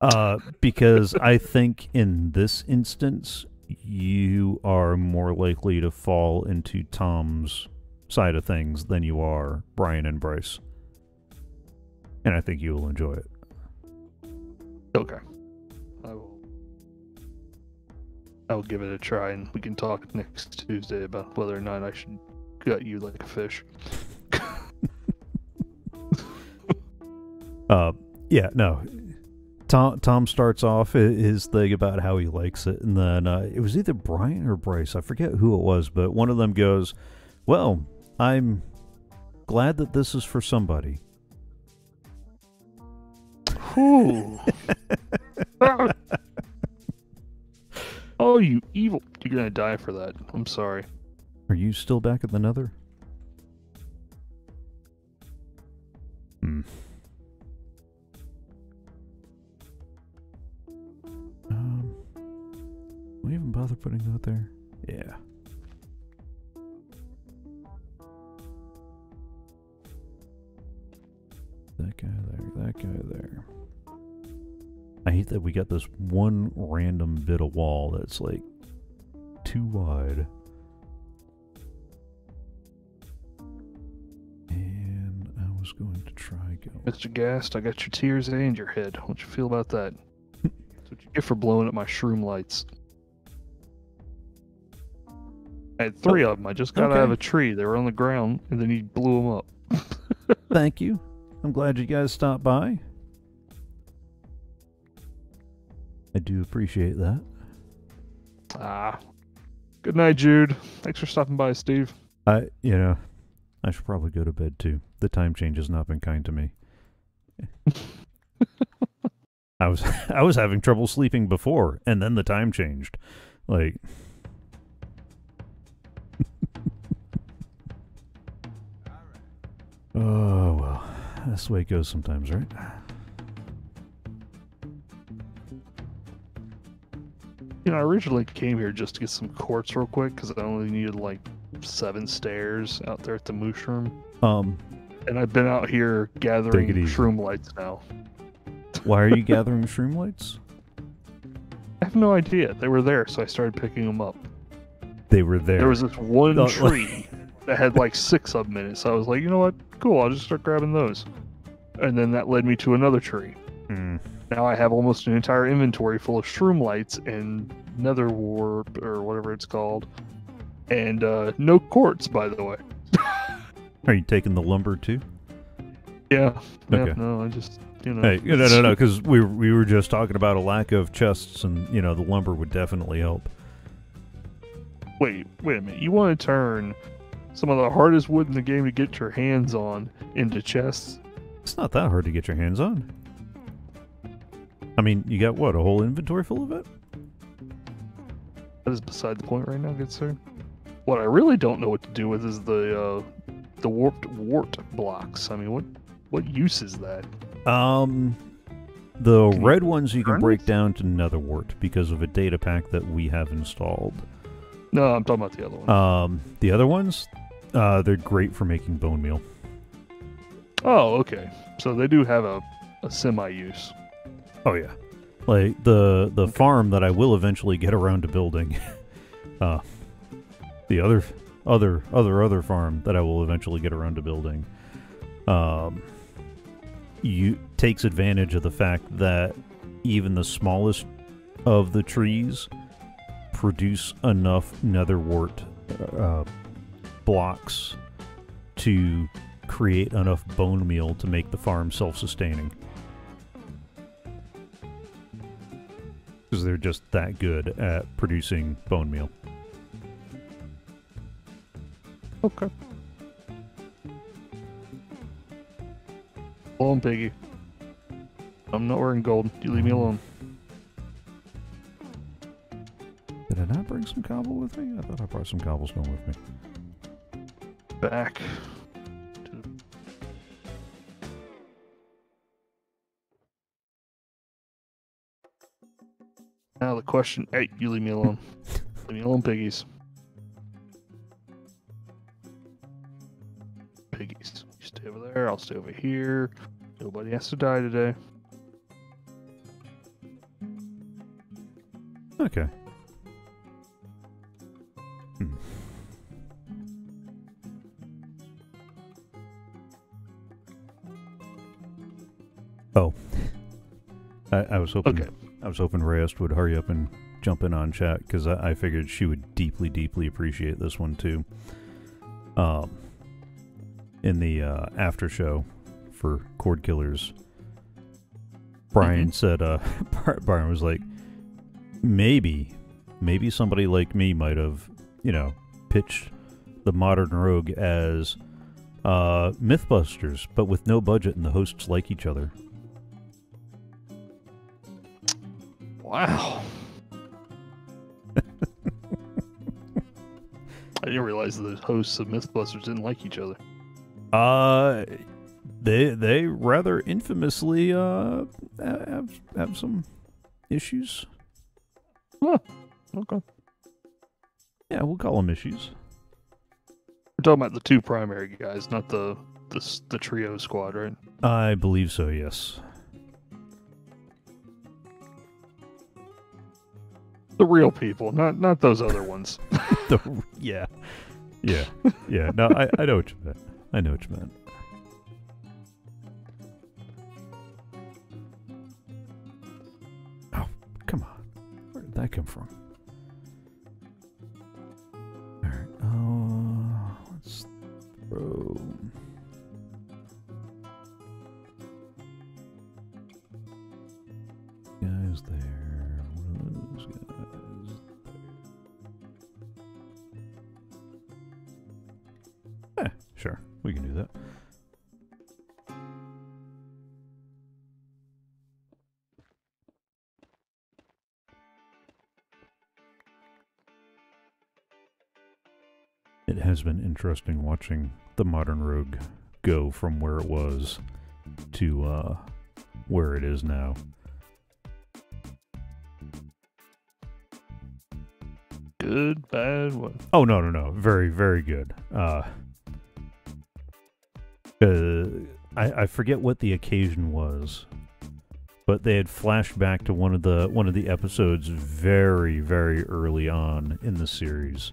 Uh, because I think in this instance, you are more likely to fall into Tom's side of things than you are Brian and Bryce. And I think you will enjoy it. Okay. I will. I will give it a try, and we can talk next Tuesday about whether or not I should gut you like a fish. Uh, yeah, no. Tom Tom starts off his thing about how he likes it, and then uh, it was either Brian or Bryce. I forget who it was, but one of them goes, "Well, I'm glad that this is for somebody." Ah. oh, you evil! You're gonna die for that. I'm sorry. Are you still back at the Nether? Hmm. Will you even bother putting that there? Yeah. That guy there, that guy there. I hate that we got this one random bit of wall that's like too wide. And I was going to try going. Mr. Ghast, I got your tears and your head. What you feel about that? That's what you get for blowing up my shroom lights. I had three of them. I just got out of okay. a tree. They were on the ground, and then he blew them up. Thank you. I'm glad you guys stopped by. I do appreciate that. Ah. Good night, Jude. Thanks for stopping by, Steve. I, you know, I should probably go to bed too. The time change has not been kind to me. I was I was having trouble sleeping before, and then the time changed. Like, oh well, that's the way it goes sometimes, right? You know, I originally came here just to get some quartz real quick because I only needed like seven stairs out there at the Moose Room. Um, and I've been out here gathering shroom lights now. Why are you gathering shroom lights? I have no idea. They were there, so I started picking them up. They were there. There was this one tree that had like six of them in it, so I was like, you know what? Cool, I'll just start grabbing those. And then that led me to another tree. Mm. Now I have almost an entire inventory full of shroom lights and nether warp or whatever it's called, and uh, no quartz, by the way. Are you taking the lumber too? Yeah. Okay. Yeah, no, I just you know. Hey, no, no, no, because we we were just talking about a lack of chests, and you know the lumber would definitely help. Wait, wait a minute. You want to turn some of the hardest wood in the game to get your hands on into chests? It's not that hard to get your hands on. I mean, you got what a whole inventory full of it. That is beside the point right now, good sir. What I really don't know what to do with is the uh, the warped wart blocks. I mean, what what use is that? Um, the can red ones you can break it? down to nether wart because of a data pack that we have installed. No, I'm talking about the other one. Um, the other ones, uh, they're great for making bone meal. Oh, okay. So they do have a, a semi use. Oh yeah, like the the farm that I will eventually get around to building. uh, the other other other other farm that I will eventually get around to building. Um, you takes advantage of the fact that even the smallest of the trees produce enough nether wart uh, blocks to create enough bone meal to make the farm self-sustaining. Because they're just that good at producing bone meal. Okay. Alone, Piggy. I'm not wearing gold. You leave me mm. alone. Did I not bring some cobble with me? I thought I brought some cobblestone with me. Back. Now the question. Hey, you leave me alone. leave me alone, piggies. Piggies. You stay over there. I'll stay over here. Nobody has to die today. Okay. Hmm. Oh. I, I was hoping okay. I was hoping Rayest would hurry up and jump in on chat because I, I, figured she would deeply, deeply appreciate this one too. Um, in the uh, after show for Cord Killers, Brian mm-hmm. said, uh, Brian was like, maybe, maybe somebody like me might have, you know, pitched the modern rogue as uh, Mythbusters, but with no budget and the hosts like each other. Wow. I didn't realize the hosts of Mythbusters didn't like each other. Uh, they they rather infamously uh have have some issues. Huh. Okay. Yeah, we'll call them issues. We're talking about the two primary guys, not the the the trio squad, right? I believe so. Yes. The real people, not not those other ones. the, yeah, yeah, yeah. No, I, I know what you meant. I know what you meant. Oh, come on. Where did that come from? Alright, uh, let's throw... We can do that. It has been interesting watching the modern rogue go from where it was to uh, where it is now. Good, bad, what? Oh no, no, no, very, very good. Uh, because I, I forget what the occasion was, but they had flashed back to one of the one of the episodes very very early on in the series,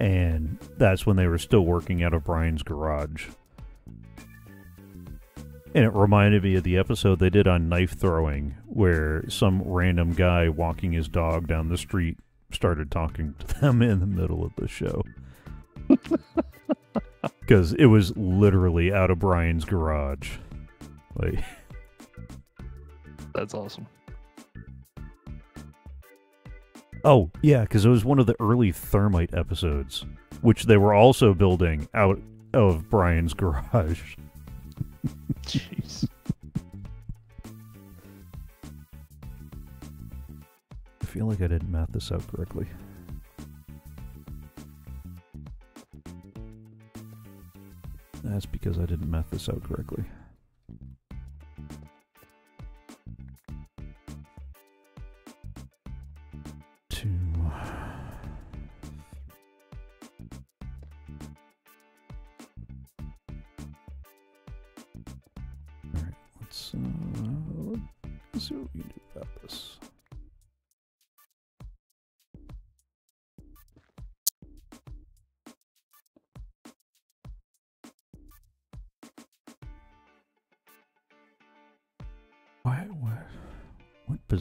and that's when they were still working out of Brian's garage. And it reminded me of the episode they did on knife throwing, where some random guy walking his dog down the street started talking to them in the middle of the show. Because it was literally out of Brian's garage. Like, That's awesome. oh, yeah, because it was one of the early Thermite episodes, which they were also building out of Brian's garage. Jeez. I feel like I didn't math this out correctly. That's because I didn't math this out correctly. Two. Alright, let's, uh, let's see what we can do about this.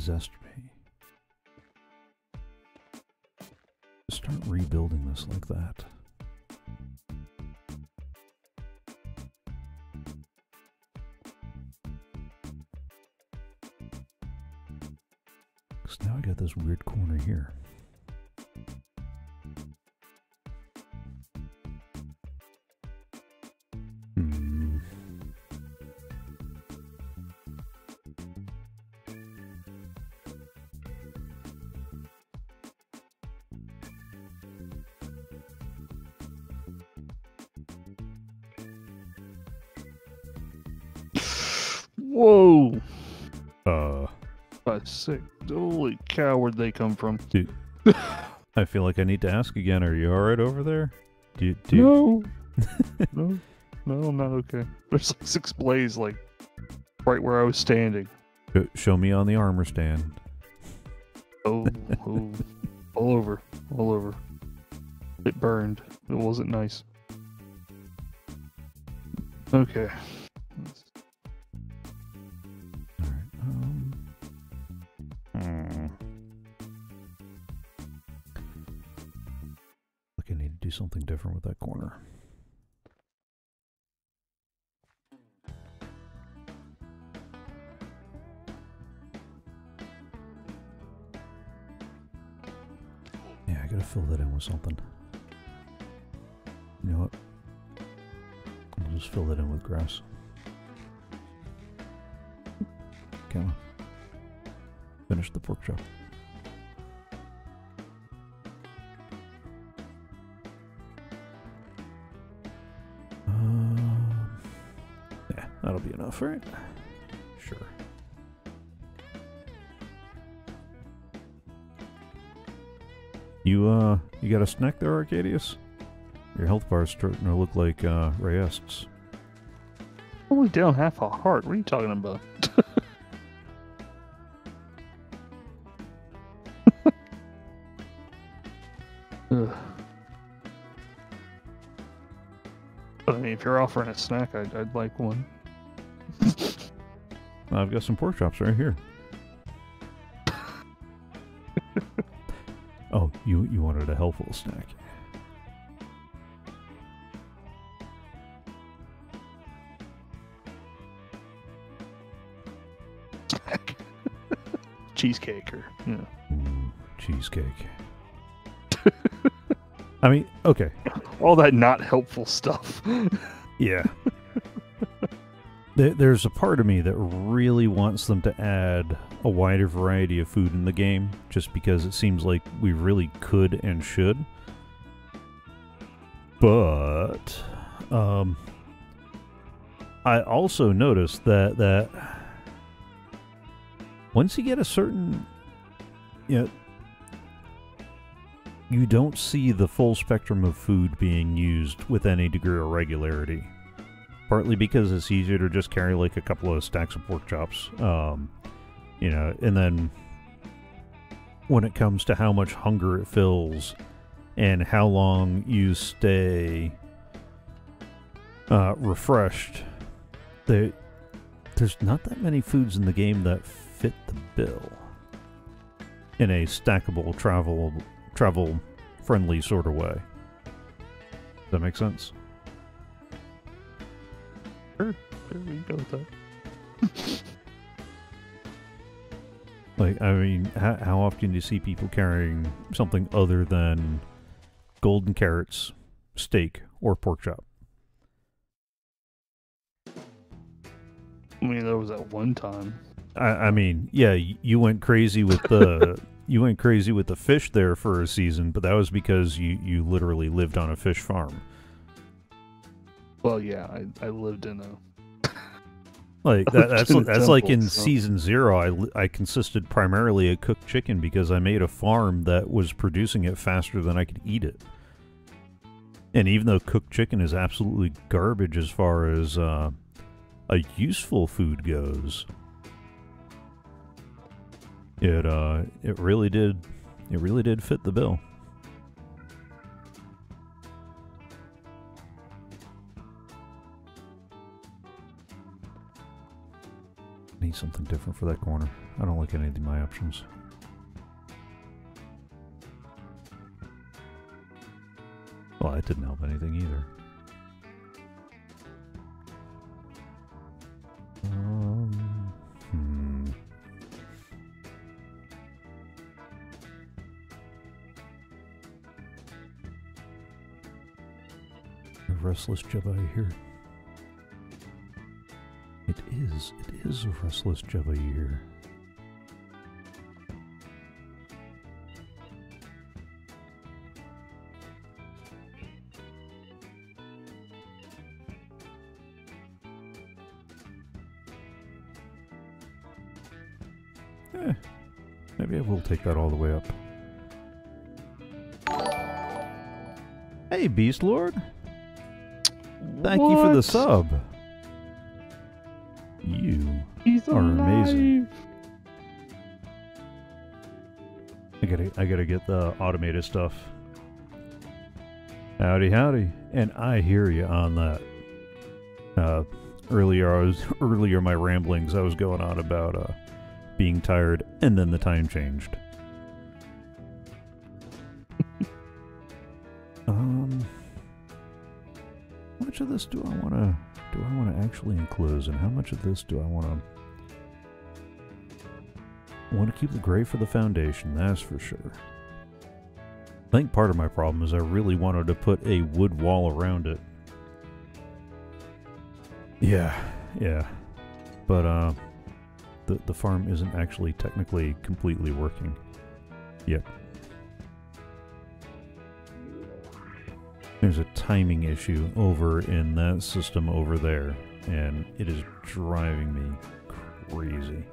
Possessed me? Start rebuilding this like that. Because now I got this weird corner here. Sick. Holy cow, where'd they come from? Dude, I feel like I need to ask again. Are you all right over there? Do you, do you, No. no. No, I'm not okay. There's like six blaze, like, right where I was standing. Show me on the armor stand. Oh, oh. all over. All over. It burned. It wasn't nice. Okay. Something. You know what? I'll just fill that in with grass. Come on. Finish the pork chop. Um, yeah, that'll be enough, right? Sure. You uh, you got a snack there, Arcadius? Your health bar's starting to look like uh, Rayest's. Only down half a heart. What are you talking about? Ugh. But I mean, if you're offering a snack, I'd, I'd like one. I've got some pork chops right here. You you wanted a helpful snack? Cheesecake or. Ooh, cheesecake. I mean, okay, All that not helpful stuff. yeah. there, there's a part of me that really wants them to add a wider variety of food in the game, just because it seems like we really could and should. But, um, I also noticed that that once you get a certain, you know, you don't see the full spectrum of food being used with any degree of regularity. partly because it's easier to just carry like a couple of stacks of pork chops. Um, you know, and then when it comes to how much hunger it fills and how long you stay uh, refreshed, there, there's not that many foods in the game that fit the bill in a stackable travel travel friendly sort of way. Does that make sense? There we go with. Like, I mean, how, how often do you see people carrying something other than golden carrots, steak, or pork chop? I mean, that was at one time. I, I mean, yeah, you went crazy with the you went crazy with the fish there for a season, but that was because you you literally lived on a fish farm. Well, yeah, I, I lived in a. Like that, that's that's like in so- season zero. I I consisted primarily of cooked chicken because I made a farm that was producing it faster than I could eat it. And even though cooked chicken is absolutely garbage as far as uh, a useful food goes, it uh it really did it really did fit the bill. Need something different for that corner. I don't like any of my options. Well, that didn't help anything either. Um, hmm. Restless Jedi here. It is. It is a restless Jedi here. Eh, maybe I will take that all the way up. Hey, Beast Lord. Thank you for the sub. Amazing. I gotta, I gotta get the automated stuff. Howdy, howdy, and I hear you on that. Uh, earlier, I was earlier my ramblings. I was going on about uh, being tired, and then the time changed. um, how much of this do I want to do? I want to actually enclose, and how much of this do I want to? Want to keep the gray for the foundation, that's for sure. I think part of my problem is I really wanted to put a wood wall around it. Yeah, yeah. But uh the the farm isn't actually technically completely working yet. There's a timing issue over in that system over there, and it is driving me crazy.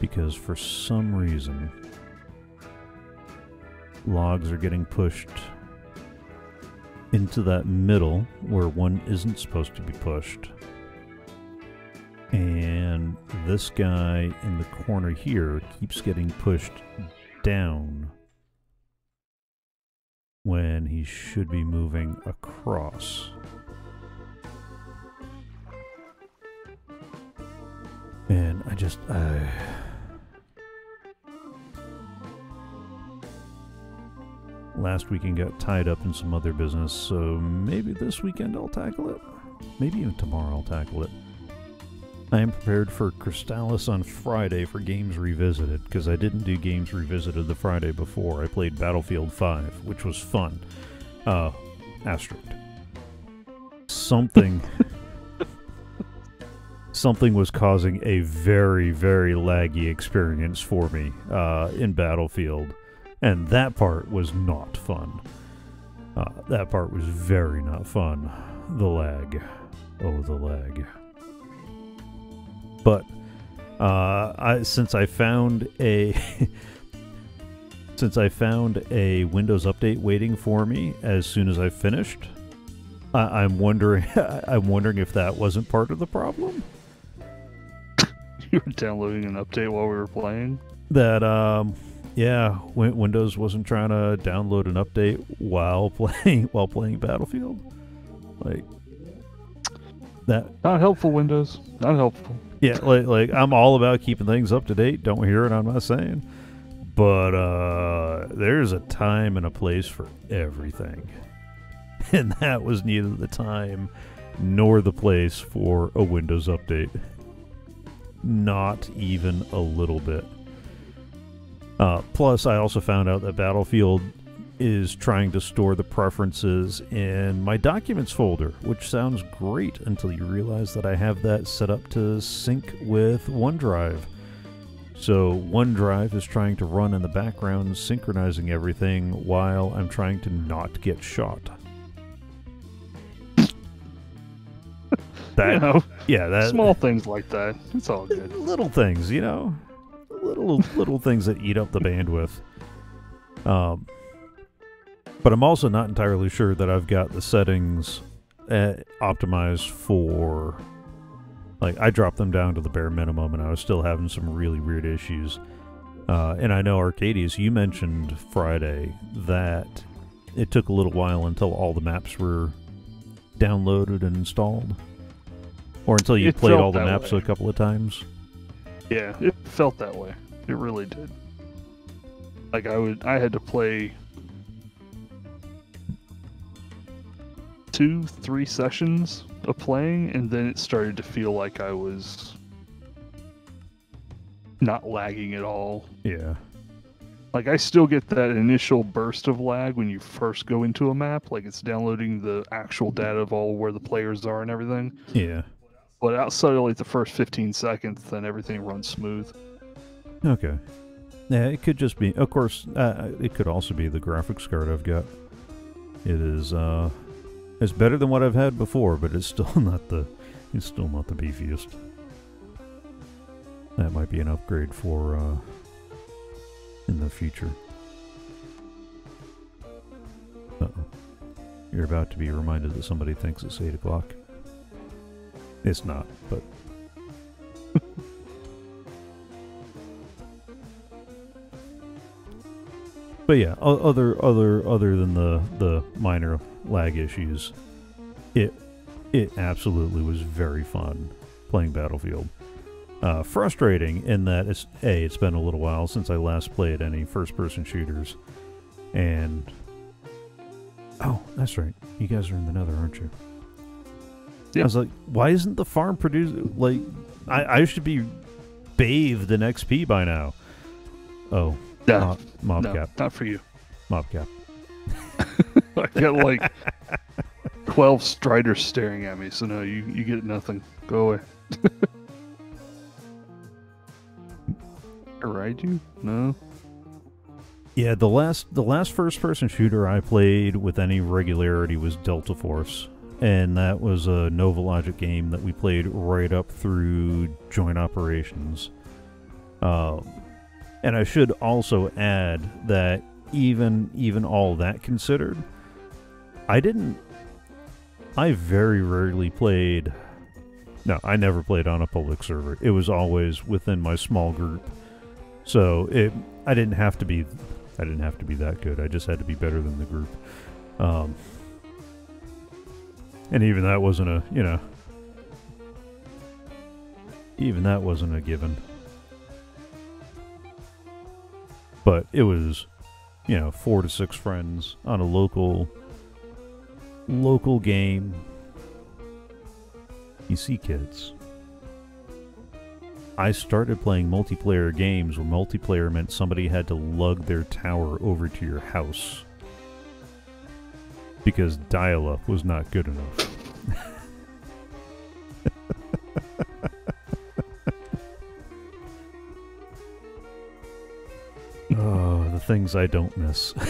Because for some reason logs are getting pushed into that middle where one isn't supposed to be pushed. And this guy in the corner here keeps getting pushed down when he should be moving across. And I just I last weekend got tied up in some other business, so maybe this weekend I'll tackle it. Maybe even tomorrow I'll tackle it. I am prepared for Crystalis on Friday for Games Revisited, because I didn't do Games Revisited the Friday before. I played Battlefield 5, which was fun. Uh, asterisk. Something. something was causing a very, very laggy experience for me uh, in Battlefield and that part was not fun. Uh, that part was very not fun. The lag. Oh, the lag. But uh, I, since I found a since I found a Windows update waiting for me as soon as I finished, I- I'm wondering. I'm wondering if that wasn't part of the problem. You were downloading an update while we were playing. That um, yeah, Win- Windows wasn't trying to download an update while playing while playing Battlefield. Like that. Not helpful, Windows. Not helpful. Yeah, like like I'm all about keeping things up to date. Don't hear it. I'm not saying, but uh, there's a time and a place for everything, and that was neither the time nor the place for a Windows update. Not even a little bit. Uh, plus, I also found out that Battlefield is trying to store the preferences in my documents folder, which sounds great until you realize that I have that set up to sync with OneDrive. So OneDrive is trying to run in the background, synchronizing everything while I'm trying to not get shot. That you know, yeah, that small things like that. It's all good. little things, you know, little little things that eat up the bandwidth. Um, but I'm also not entirely sure that I've got the settings uh, optimized for. Like I dropped them down to the bare minimum, and I was still having some really weird issues. Uh, and I know Arcadius, you mentioned Friday that it took a little while until all the maps were downloaded and installed, or until you It played all the maps way. a couple of times. Yeah, it felt that way. It really did. Like I would, I had to play two, three sessions of playing, and then it started to feel like I was not lagging at all. Yeah. Like I still get that initial burst of lag when you first go into a map, like it's downloading the actual data of all where the players are and everything. Yeah. But outside of like the first 15 seconds, then everything runs smooth. Okay. Yeah, it could just be. Of course, uh, it could also be the graphics card I've got. It is. uh It's better than what I've had before, but it's still not the. It's still not the beefiest. That might be an upgrade for uh in the future. Uh oh. You're about to be reminded that somebody thinks it's eight o'clock. It's not, but But yeah, other other other than the the minor lag issues, it it absolutely was very fun playing Battlefield. Uh, frustrating in that it's a it's been a little while since I last played any first person shooters, and oh that's right, you guys are in the Nether, aren't you? Yeah. I was like, why isn't the farm produced like I I should be bathed in XP by now. Oh, mob, mob no, cap, not for you. mob cap. I got like 12 striders staring at me, so no, you, you get nothing. Go away. Ride you? No. Yeah, the last the last first person shooter I played with any regularity was Delta Force, and that was a NovaLogic game that we played right up through Joint Operations. Um, and I should also add that even even all that considered, I didn't. I very rarely played. No, I never played on a public server. It was always within my small group. So it, I didn't have to be I didn't have to be that good. I just had to be better than the group. Um, and even that wasn't a, you know, even that wasn't a given. But it was, you know, four to six friends on a local, local game. You see, kids. I started playing multiplayer games where multiplayer meant somebody had to lug their tower over to your house because dial up was not good enough. oh, the things I don't miss.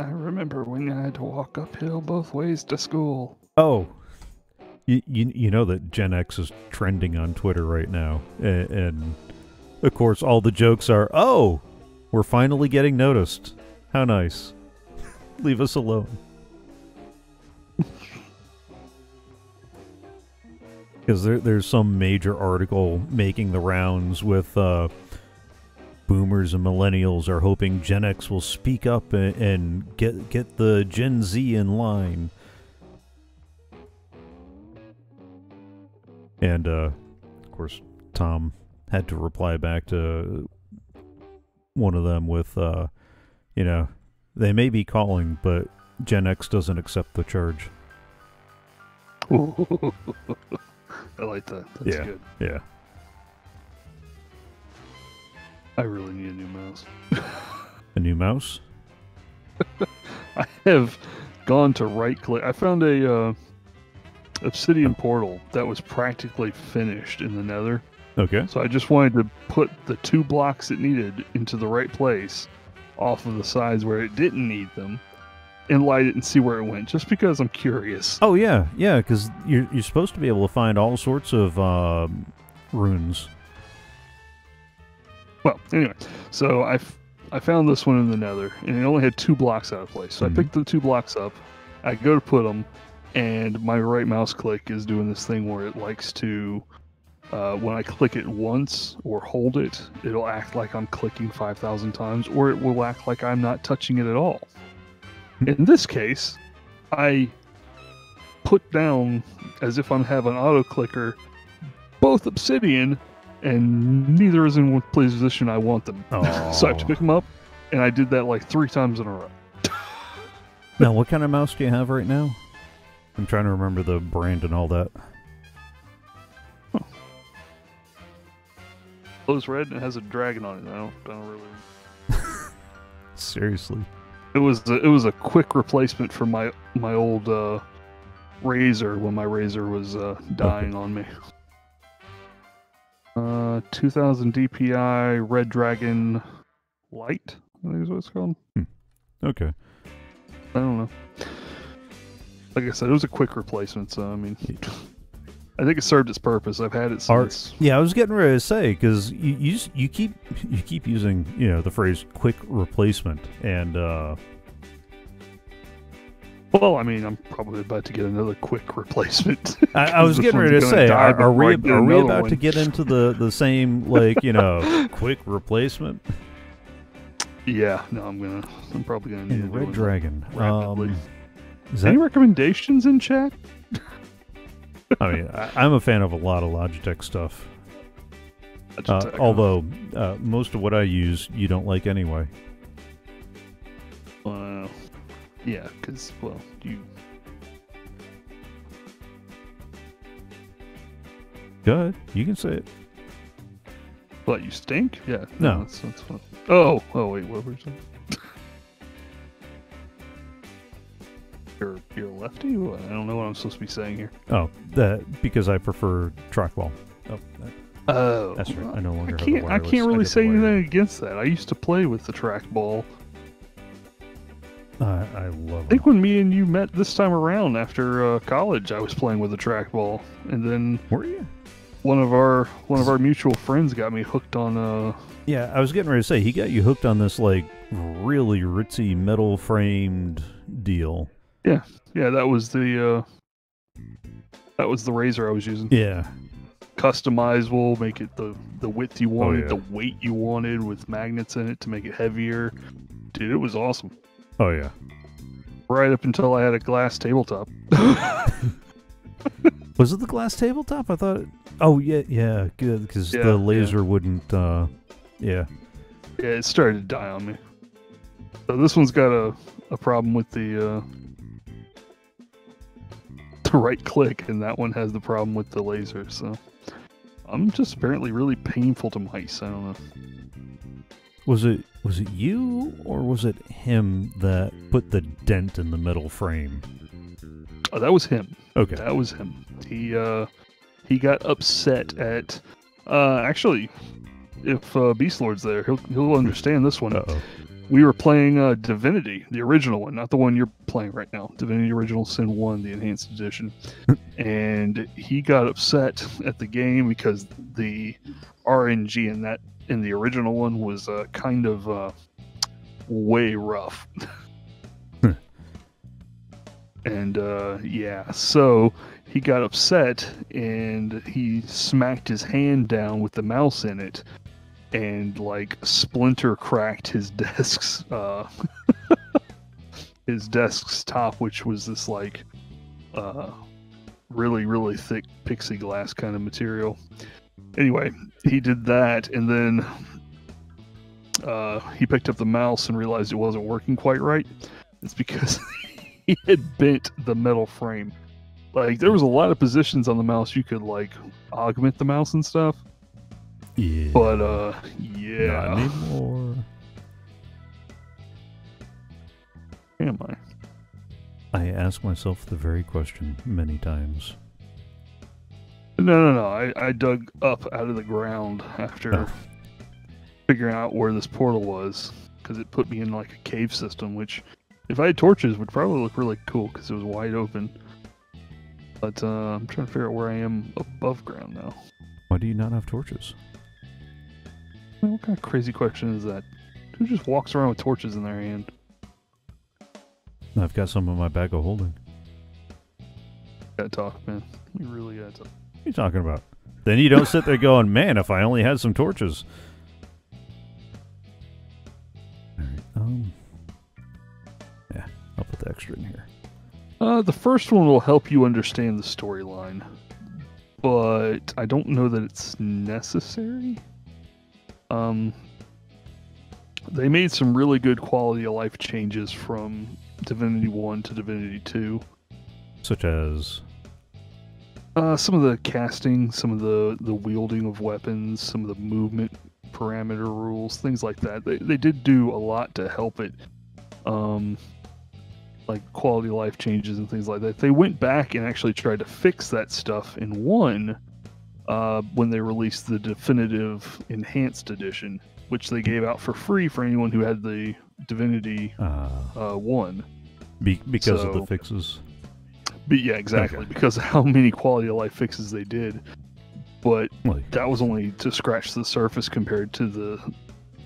I remember when I had to walk uphill both ways to school. Oh, You, you, you know that Gen X is trending on Twitter right now. And, and of course, all the jokes are, oh, we're finally getting noticed. How nice. Leave us alone. Because there, there's some major article making the rounds with uh, boomers and millennials are hoping Gen X will speak up and, and get get the Gen Z in line. And uh, of course, Tom had to reply back to one of them with, uh, you know, they may be calling, but Gen X doesn't accept the charge. I like that. That's Yeah. good. Yeah. I really need a new mouse. A new mouse? I have gone to right click. I found a uh, Obsidian portal that was practically finished in the Nether. Okay. So I just wanted to put the two blocks it needed into the right place off of the sides where it didn't need them and light it and see where it went just because I'm curious. Oh yeah, yeah, because you're you're supposed to be able to find all sorts of um, runes. Well, anyway, so I, f- I found this one in the nether and it only had two blocks out of place. So Mhm. I picked the two blocks up. I go to put them and my right mouse click is doing this thing where it likes to uh, when I click it once or hold it, it'll act like I'm clicking 5,000 times, or it will act like I'm not touching it at all. In this case, I put down as if I'm having auto clicker both obsidian, and neither is in the position I want them. So I have to pick them up, and I did that like three times in a row. now, what kind of mouse do you have right now? I'm trying to remember the brand and all that. Glow's red and it has a dragon on it. I don't, I don't really. Seriously. It was a, it was a quick replacement for my my old uh, Razer when my Razer was uh, dying on me. Uh, 2000 DPI Redragon Light. I think is what it's called. Okay. I don't know. Like I said, it was a quick replacement, so I mean, I think it served its purpose. I've had it Art- since. Yeah, I was getting ready to say because you, you you keep you keep using you know the phrase "quick replacement" and uh, Well, I mean, I'm probably about to get another quick replacement. I, I was getting ready to say, are, are we before I get are we about one. to get into the the same like you know quick replacement? yeah, no, I'm gonna. I'm probably gonna need And Redragon. Um, is that, Any recommendations in chat? I mean, I, I'm a fan of a lot of Logitech stuff. Uh, Logitech, huh? although uh, most of what I use you don't like anyway. Uh, yeah, because well, you Go ahead, you can say it. what you stink? Yeah. No. that's, that's what, oh, oh wait, what were you saying? You're you're a lefty. I don't know what I'm supposed to be saying here. Oh, that because I prefer trackball. Oh, that- Oh, that's right. I no longer the can't. I can't really the say anything against that. I used to play with the trackball. I, I love I think when me and you met this time around after uh, college, I was playing with the trackball, and then Were you? one of our one of our mutual friends got me hooked on uh Yeah, I was getting ready to say he got you hooked on this like really ritzy metal framed deal. Yeah yeah, that was the uh that was the Razer I was using. Yeah, Customizable, make it the the width you wanted, yeah. the weight you wanted, with magnets in it to make it heavier. Dude, it was awesome. Oh yeah. Right up until I had a glass tabletop. Was it the glass tabletop? I thought. It, oh yeah, yeah, good because Yeah, the yeah. laser wouldn't. uh Yeah. Yeah, it started to die on me. So this one's got a, a problem with the uh, the right click, and that one has the problem with the laser. So I'm just apparently really painful to mice. I don't know. Was it was it you or was it him that put the dent in the metal frame? Oh, that was him. Okay. That was him. He uh, he got upset at. Uh, actually, if uh, Beast Lord's there, he'll he'll understand this one. Uh oh. We were playing uh, Divinity, the original one, not the one you're playing right now. Divinity Original Sin 1, the enhanced edition. and he got upset at the game because the RNG in that in the original one was uh, kind of uh, way rough. and uh, yeah, so he got upset and he smacked his hand down with the mouse in it and like splinter cracked his desk's uh his desk's top which was this like uh really really thick plexiglass kind of material. Anyway he did that and then uh he picked up the mouse and realized it wasn't working quite right. It's because he had bent the metal frame. Like there was a lot of positions on the mouse you could like augment the mouse and stuff Yeah. but uh yeah. Not yeah anymore. am i I ask myself the very question many times. no no no i i dug up out of the ground after Oh. figuring out where this portal was because it put me in like a cave system which if i had torches would probably look really cool because it was wide open but uh i'm trying to figure out where i am above ground now Why do you not have torches? I mean, what kind of crazy question is that who just walks around with torches in their hand I've got some in my bag of holding. gotta talk man you really gotta talk What are you talking about? Then you don't sit there going, man, if I only had some torches. Alright, um. Yeah, I'll put the extra in here. Uh, the first one will help you understand the storyline, but I don't know that it's necessary. Um, they made some really good quality of life changes from Divinity 1 to Divinity 2. Such as. Uh, some of the casting, some of the, the wielding of weapons, some of the movement parameter rules, things like that. They, they did do a lot to help it. Um, like quality of life changes and things like that. They went back and actually tried to fix that stuff in one uh, when they released the definitive enhanced edition, which they gave out for free for anyone who had the Divinity Uh, uh, one. be- because of the fixes. But yeah, exactly, because of how many quality of life fixes they did. But Like, that was only to scratch the surface compared to the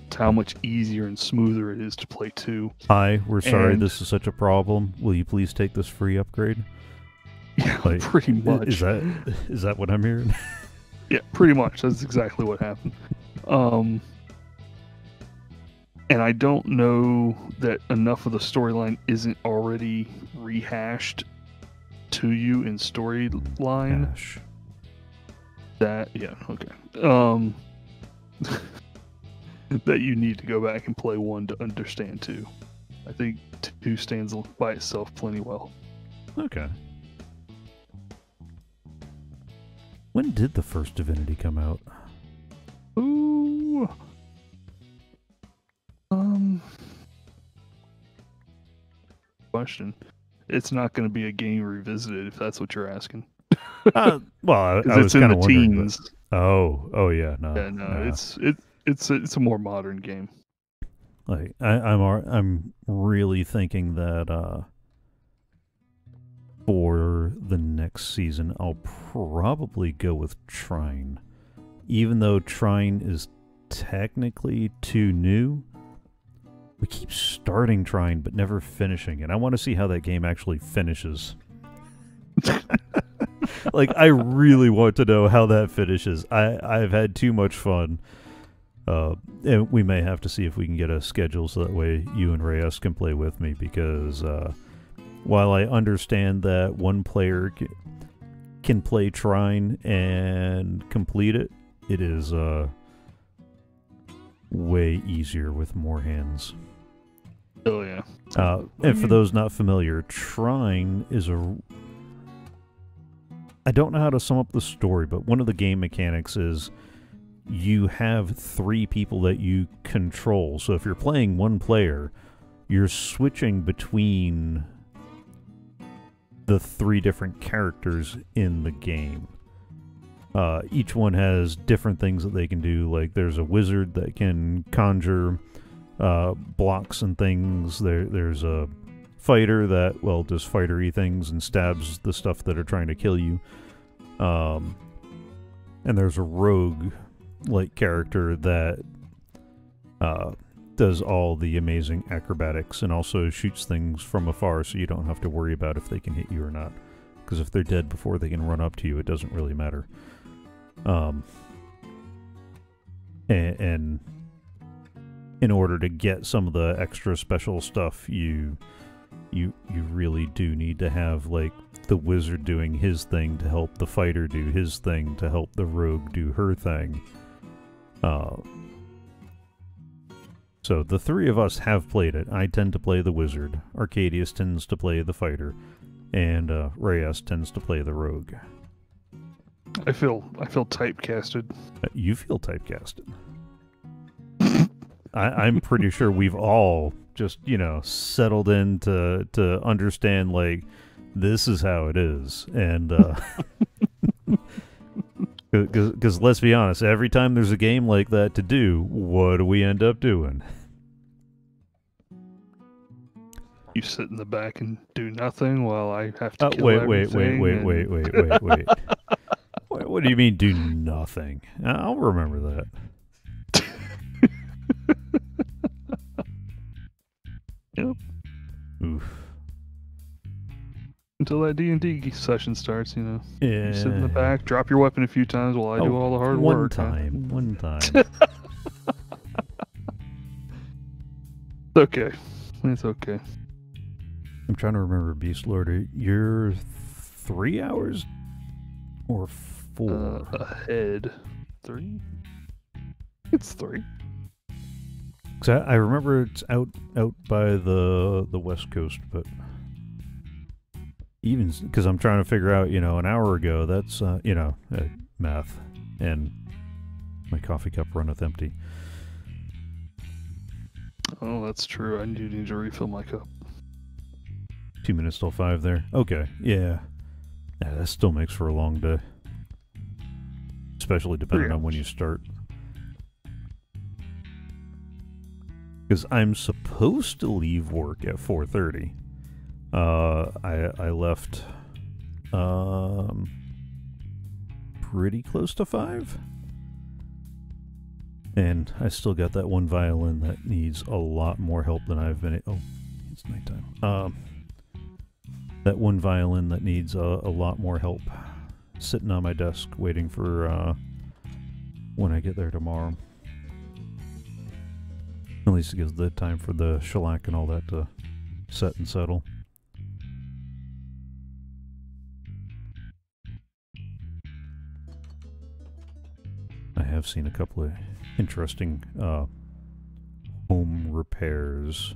to how much easier and smoother it is to play two. hi, we're sorry And- this is such a problem. Will you please take this free upgrade? Yeah, Like, pretty much. Is that is that what I'm hearing? Yeah, pretty much. That's exactly what happened. Um, and I don't know that enough of the storyline isn't already rehashed to you in storyline. That yeah, okay. Um, that you need to go back and play one to understand two. I think two stands by itself plenty well. Okay. When did the first Divinity come out? Ooh. Um. Question. It's not going to be a game revisited if that's what you're asking. Uh, well, I, I was it's in kind the of wondering. but- teens. Oh, oh yeah, no, yeah, no, nah. it's it it's a, it's a more modern game. like I, I'm I'm really thinking that uh, for the next season, I'll probably go with Trine, even though Trine is technically too new. We keep starting Trine but never finishing it. I want to see how that game actually finishes. like I really want to know how that finishes. I I've had too much fun. Uh, and we may have to see if we can get a schedule so that way you and Reyes can play with me because uh, while I understand that one player can play Trine and complete it, it is uh, way easier with more hands. Oh yeah. Uh, and for those not familiar, Trine is a. I don't know how to sum up the story, but one of the game mechanics is you have three people that you control. So if you're playing one player, you're switching between the three different characters in the game. Uh, each one has different things that they can do. Like there's a wizard that can conjure uh, blocks and things. There, there's a fighter that well does fightery things and stabs the stuff that are trying to kill you. Um, and there's a rogue like character that uh, does all the amazing acrobatics and also shoots things from afar so you don't have to worry about if they can hit you or not. Because if they're dead before they can run up to you, it doesn't really matter. Um, and, and in order to get some of the extra special stuff, you you you really do need to have like the wizard doing his thing to help the fighter do his thing to help the rogue do her thing. Uh, so the three of us have played it. I tend to play the wizard. Arcadius tends to play the fighter, and uh, Reyes tends to play the rogue. I feel I feel typecasted. Uh, you feel typecasted. I, I'm pretty sure we've all just you know settled in to to understand like this is how it is, and because let's be honest, every time there's a game like that to do, what do we end up doing? You sit in the back and do nothing while I have to Uh, kill wait, wait, wait, wait, and- wait, wait, wait, wait. what, what do you mean do nothing? I'll remember that. Yep. Oof. Until that D and D session starts, you know. Yeah. You sit in the back, drop your weapon a few times while I do Oh, all the hard one work. huh? time. One time. Okay. It's okay. I'm trying to remember, Beast Lord. You're three hours or four? Uh, ahead. Three? It's three. 'Cause I, I remember it's out out by the the west coast, but even because I'm trying to figure out, you know, an hour ago, that's uh, you know, uh, math, and my coffee cup runneth empty. Oh, that's true. I do need to refill my cup. Two minutes till five there. Okay, yeah, yeah, that still makes for a long day, especially depending on when you start. Because I'm supposed to leave work at 4:30. Uh, I I left um pretty close to five, and I still got that one violin that needs a lot more help than I've been. Oh, it's nighttime. Um, that one violin that needs a, a lot more help, sitting on my desk waiting for uh when I get there tomorrow. At least it gives the time for the shellac and all that to set and settle. Have seen a couple of interesting uh, home repairs.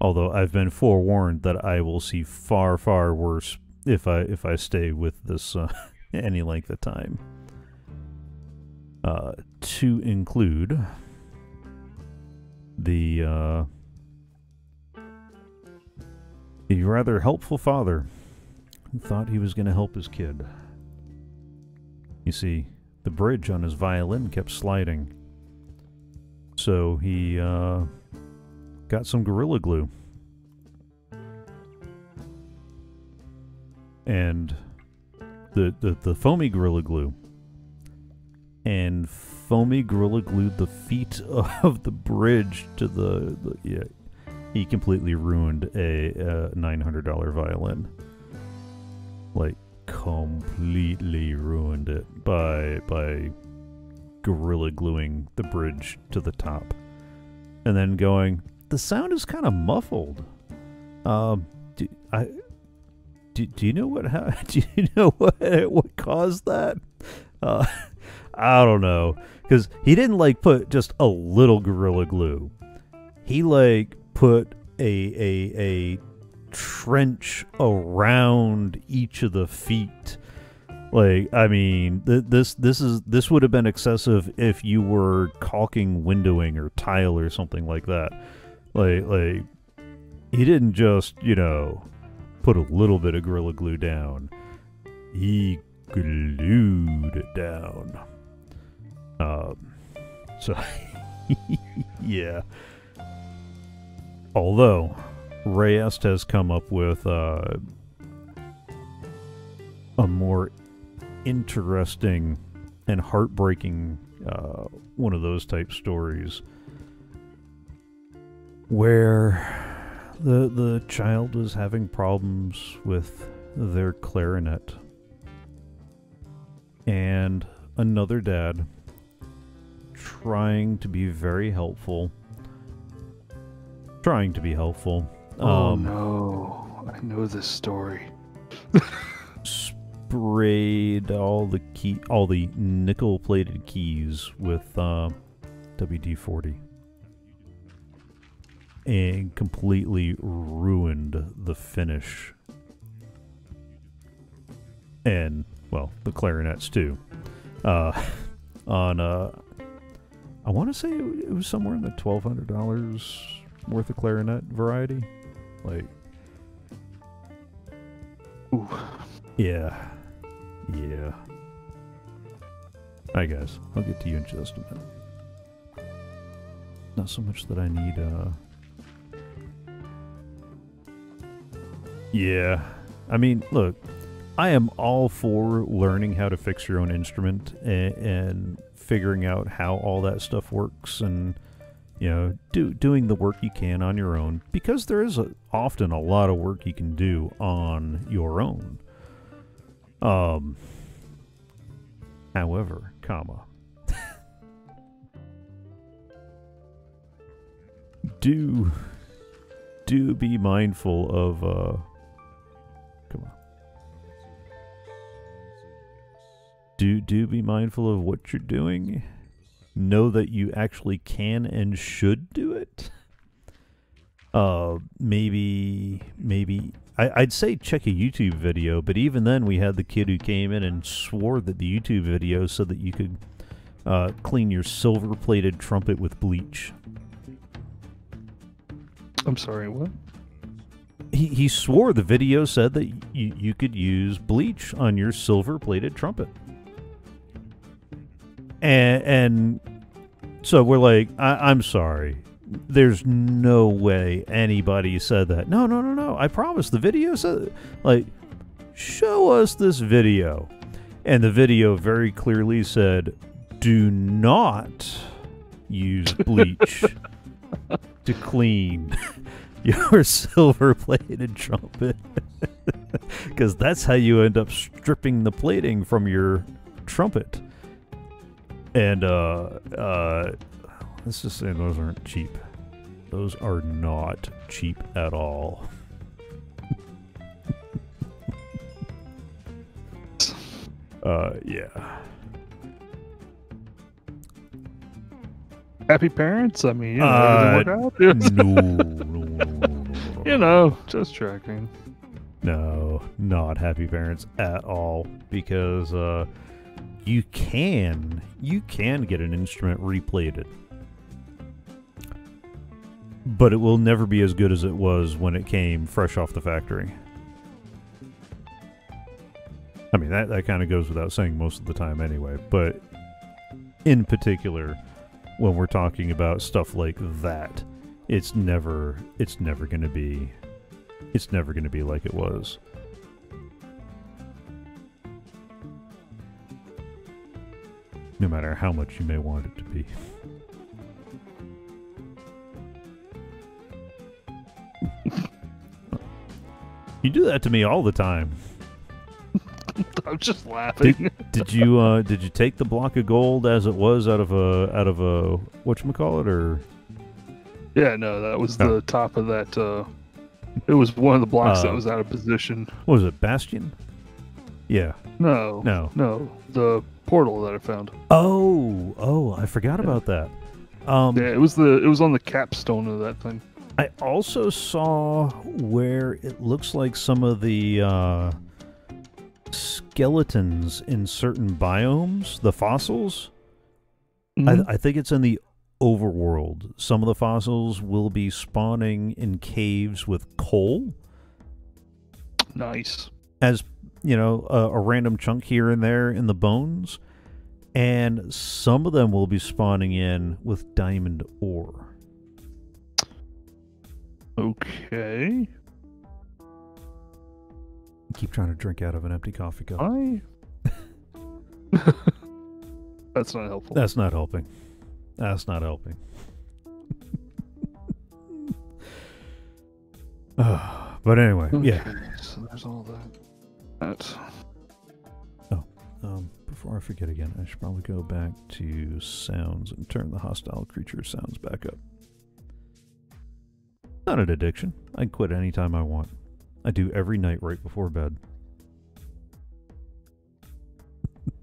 Although I've been forewarned that I will see far, far worse if I if I stay with this uh, any length of time. Uh, to include the uh, a rather helpful father who thought he was going to help his kid. You see, the bridge on his violin kept sliding, so he uh, got some gorilla glue. And the, the the foamy gorilla glue. And foamy gorilla glued the feet of the bridge to the, the yeah he completely ruined a, uh $900 violin. Like completely ruined it by by gorilla gluing the bridge to the top. And then going the sound is kind of muffled. Um do, i do, do you know what ha- do you know what what caused that? Uh i don't know. Because he didn't like put just a little gorilla glue. He like put a a a trench around each of the feet. Like i mean th- this this is this would have been excessive if you were caulking windowing or tile or something like that. Like like he didn't just you know put a little bit of gorilla glue down. He glued it down. Um so yeah. Although Reyes has come up with uh, a more interesting and heartbreaking uh, one of those type stories where the the child was having problems with their clarinet. And another dad trying to be very helpful trying to be helpful Oh um, no, I know this story. sprayed all the key all the nickel plated keys with uh, WD-40 and completely ruined the finish. And well the clarinets too. Uh, on uh I want to say it it was somewhere in the twelve hundred dollars worth of clarinet variety like Ooh, Yeah. Yeah. I guess. I'll get to you in just a minute. Not so much that I need, uh. Yeah. I mean, look, I am all for learning how to fix your own instrument and, and figuring out how all that stuff works and you know do doing the work you can on your own because there is a, often a lot of work you can do on your own. Um however comma do do be mindful of uh come on. Do do be mindful of what you're doing know that you actually can and should do it uh maybe maybe I, I'd say check a YouTube video, but even then, we had the kid who came in and swore that the YouTube video so that you could uh, clean your silver-plated trumpet with bleach. I'm sorry. What? He he swore the video said that you you could use bleach on your silver-plated trumpet, and and so we're like, I, I'm sorry. There's no way anybody said that. No, no, no, no. I promise the video said like show us this video. And the video very clearly said do not use bleach to clean your silver plated trumpet. Because that's how you end up stripping the plating from your trumpet. And, uh, uh, let's just say those aren't cheap. Those are not cheap at all. uh, yeah. Happy parents? I mean, you know, Uh, no, no, no, no. you know, just tracking. No, not happy parents at all because uh you can you can get an instrument replated. But it will never be as good as it was when it came fresh off the factory. I mean that that kind of goes without saying most of the time anyway, but in particular when we're talking about stuff like that, it's never it's never going to be it's never going to be like it was. No matter how much you may want it to be. you do that to me all the time. I'm just laughing. Did you uh did you take the block of gold as it was out of a out of a what you call it or yeah, no, that was Oh. the top of that. Uh, it was one of the blocks Uh, that was out of position. what was it Bastion? Yeah. No, No. no, the portal that I found. Oh, oh, I forgot about that. Um Yeah, it was the it was on the capstone of that thing. I also saw where it looks like some of the uh, skeletons in certain biomes, the fossils. Mhm. I, I think it's in the overworld. Some of the fossils will be spawning in caves with coal, nice. as you know, a, a random chunk here and there in the bones, and some of them will be spawning in with diamond ore. Okay. Keep trying to drink out of an empty coffee cup. I. That's not helpful. That's not helping. That's not helping. but anyway, yeah. So there's all that. That. Um, before I forget again, I should probably go back to sounds and turn the hostile creature sounds back up. Not an addiction. I can quit anytime I want. I do every night right before bed.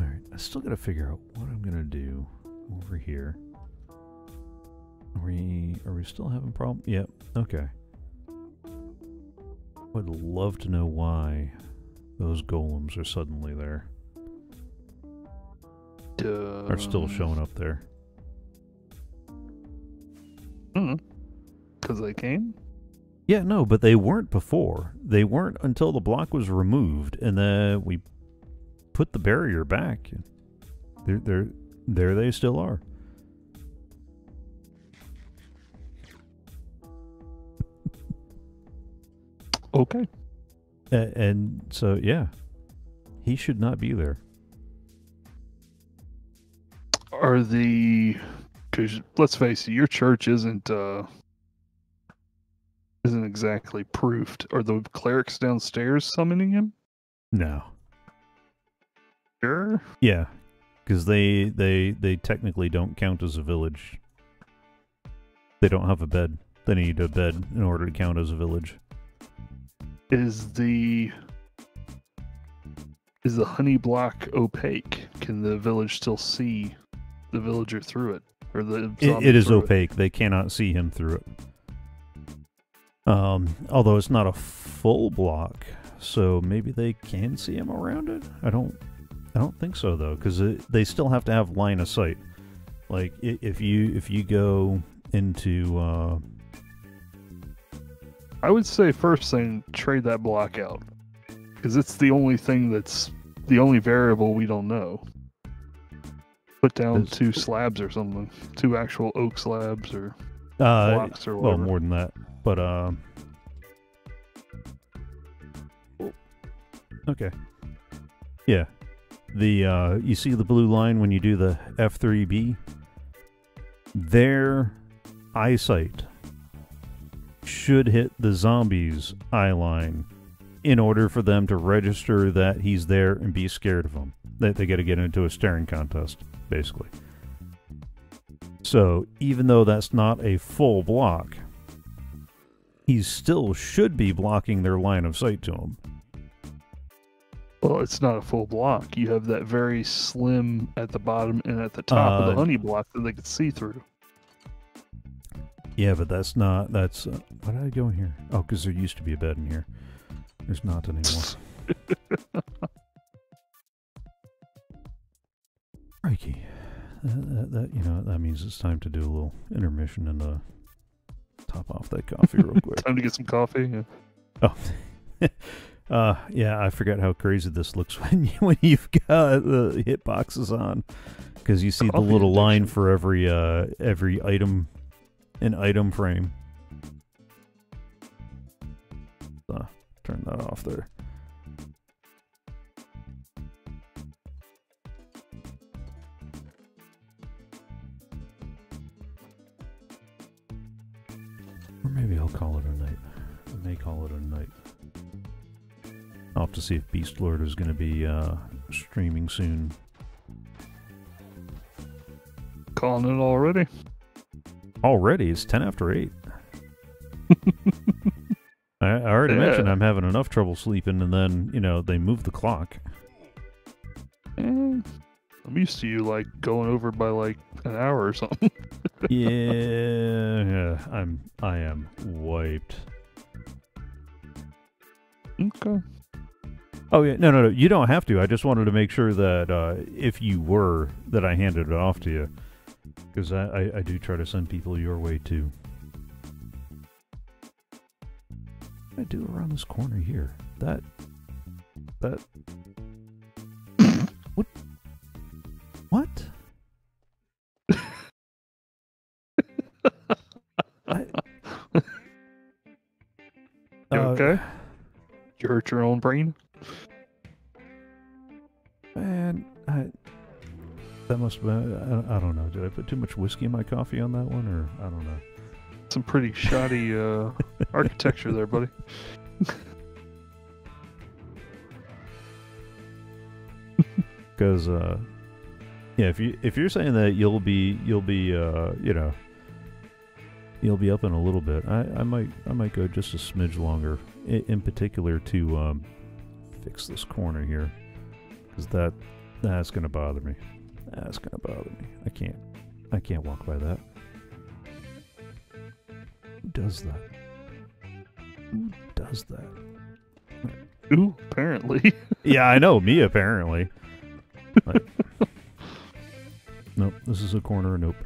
Alright, I still gotta figure out what I'm gonna do over here. Are we are we still having problem? Yep. Okay. Would love to know why those golems are suddenly there. Uh, Are still showing up there. Hmm. Because they came? Yeah, no, but they weren't before. They weren't until the block was removed, and then we put the barrier back. There, there, there they still are. Okay. A- and so, yeah, he should not be there. Are the. Because let's face it, your church isn't. uh isn't exactly proofed. Are the clerics downstairs summoning him? No. Sure. Yeah, because they they they technically don't count as a village. They don't have a bed. They need a bed in order to count as a village. Is the is the honey block opaque? Can the village still see the villager through it, or the It, it is opaque. They cannot see him through it. Um, although it's not a full block, so maybe they can see him around it. I don't, I don't think so though, because they still have to have line of sight. Like if you if you go into uh, I would say first thing, trade that block out, because it's the only thing that's the only variable we don't know. Put down Is- two slabs or something, two actual oak slabs or uh blocks or well more than that, but um, okay, yeah, the uh, you see the blue line when you do the F three B. Their eyesight should hit the zombies' eye line in order for them to register that he's there and be scared of him. That they got to get into a staring contest, basically. So even though that's not a full block, he still should be blocking their line of sight to him. Well, it's not a full block. You have that very slim at the bottom and at the top of Uh, the honey block that they could see through. Yeah, but that's not. That's uh, why did I go in here? Oh, because there used to be a bed in here. There's not anymore. Crikey. That, that, that you know that means it's time to do a little intermission and uh, top off that coffee real quick. Time to get some coffee. Yeah. Oh, uh, yeah. I forgot how crazy this looks when you when you've got the hit boxes on, because you see the little line for every uh every item, an item frame. Uh, turn that off there. Or maybe I'll call it a night. I may call it a night. I'll have to see if Beast Lord is going to be uh, streaming soon. Calling it already. Already, it's 10 after 8. I, I already Yeah. mentioned I'm having enough trouble sleeping, and then, you know, they move the clock. Eh, I'm used to you like going over by like an hour or something. yeah, yeah, I'm, I am wiped. okay. Oh yeah, no, no, no. You don't have to. I just wanted to make sure that uh, if you were, that I handed it off to you, because I, I, I do try to send people your way too. I do around this corner here? That. That. what? What? I, you uh, okay? You hurt your own brain? Man, I that must have been. I, I don't know. Did I put too much whiskey in my coffee on that one, or I don't know? Some pretty shoddy uh, architecture there, buddy. Because, uh, yeah, if you if you're saying that you'll be you'll be uh, you know you'll be up in a little bit, I, I might I might go just a smidge longer. In, in particular, to um, fix this corner here, because that that's gonna bother me. That's gonna bother me. I can't I can't walk by that. Who does that? Who does that? Ooh, apparently. yeah, I know. Me apparently. Like- nope. This is a corner. Nope.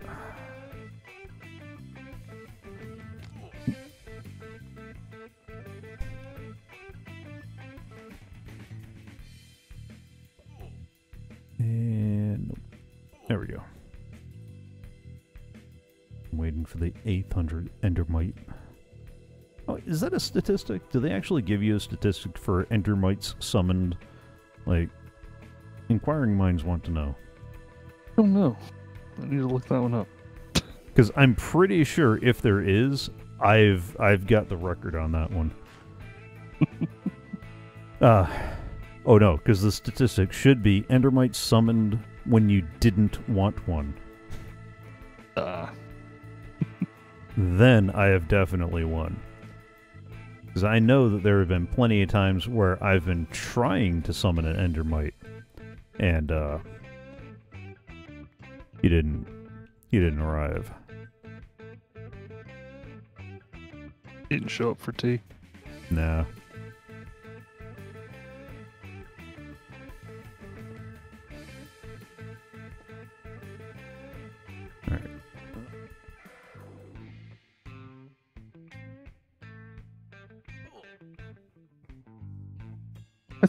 800 Endermite. Oh, is that a statistic? Do they actually give you a statistic for Endermites summoned? Like, inquiring minds want to know. I don't know. I need to look that one up. Because I'm pretty sure if there is, I've I've got the record on that one. uh oh no, because the statistic should be Endermites summoned when you didn't want one. Uh, Then I have definitely won. Because I know that there have been plenty of times where I've been trying to summon an Endermite, and uh, he didn't. He didn't arrive. didn't show up for tea. Nah.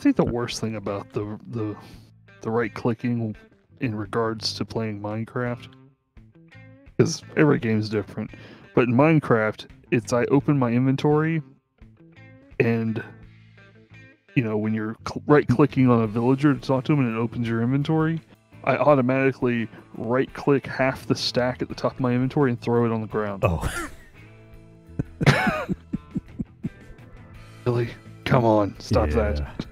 Think the worst thing about the the the right clicking in regards to playing Minecraft because every game is different, but in Minecraft, it's I open my inventory and you know when you're cl- right clicking on a villager to talk to him and it opens your inventory, I automatically right click half the stack at the top of my inventory and throw it on the ground. Oh. Really? Come on, stop that.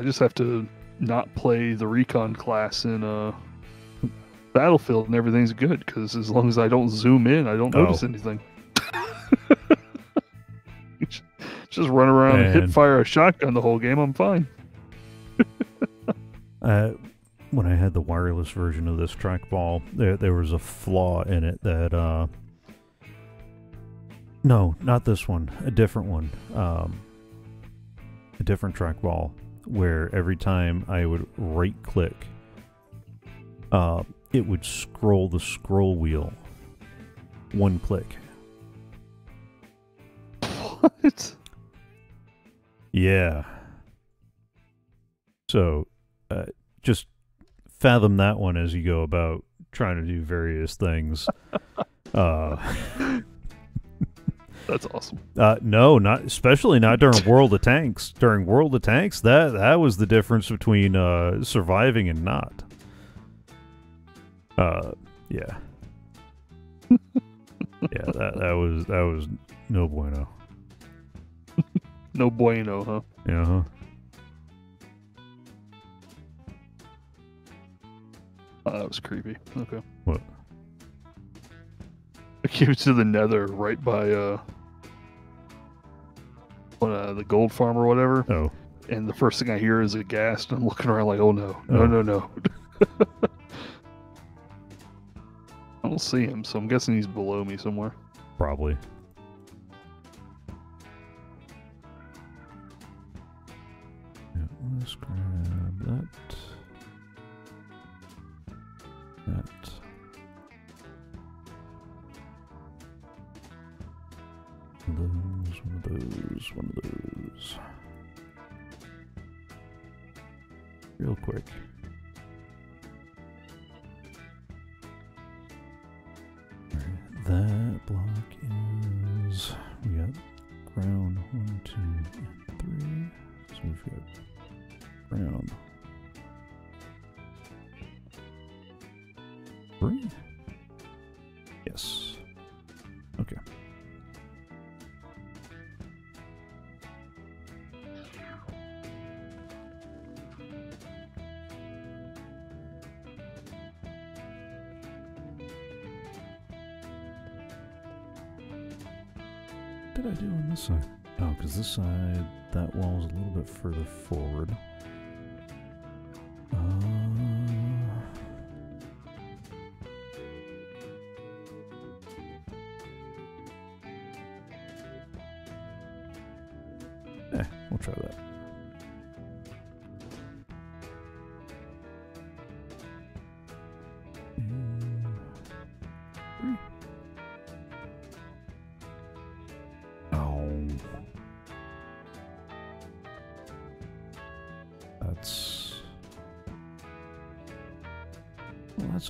I just have to not play the recon class in uh Battlefield and everything's good because as long as I don't zoom in, I don't Oh. notice anything. just run around and hit fire a shotgun the whole game. I'm fine. Uh, when I had the wireless version of this trackball, there there was a flaw in it that uh no, not this one, a different one. Um a different trackball where every time I would right click uh it would scroll the scroll wheel one click. What? Yeah. So, uh, just fathom that one as you go about trying to do various things. uh, That's awesome. uh, no, not especially not during World of Tanks. During World of Tanks, that that was the difference between uh, surviving and not. Uh, yeah, yeah, that that was that was no bueno. No bueno, huh? Yeah. huh Oh, that was creepy. Okay. What? I came to the nether right by uh, uh the gold farm or whatever. Oh, and the first thing I hear is a Ghast, and I'm looking around like, oh no, no, Oh. no, no. I don't see him, so I'm guessing he's below me somewhere. probably. Yeah, let's grab one of those. Real quick. That block is... We got ground one, two, and three. So we've got ground did I do on this side? Oh, because this side, that wall is a little bit further forward.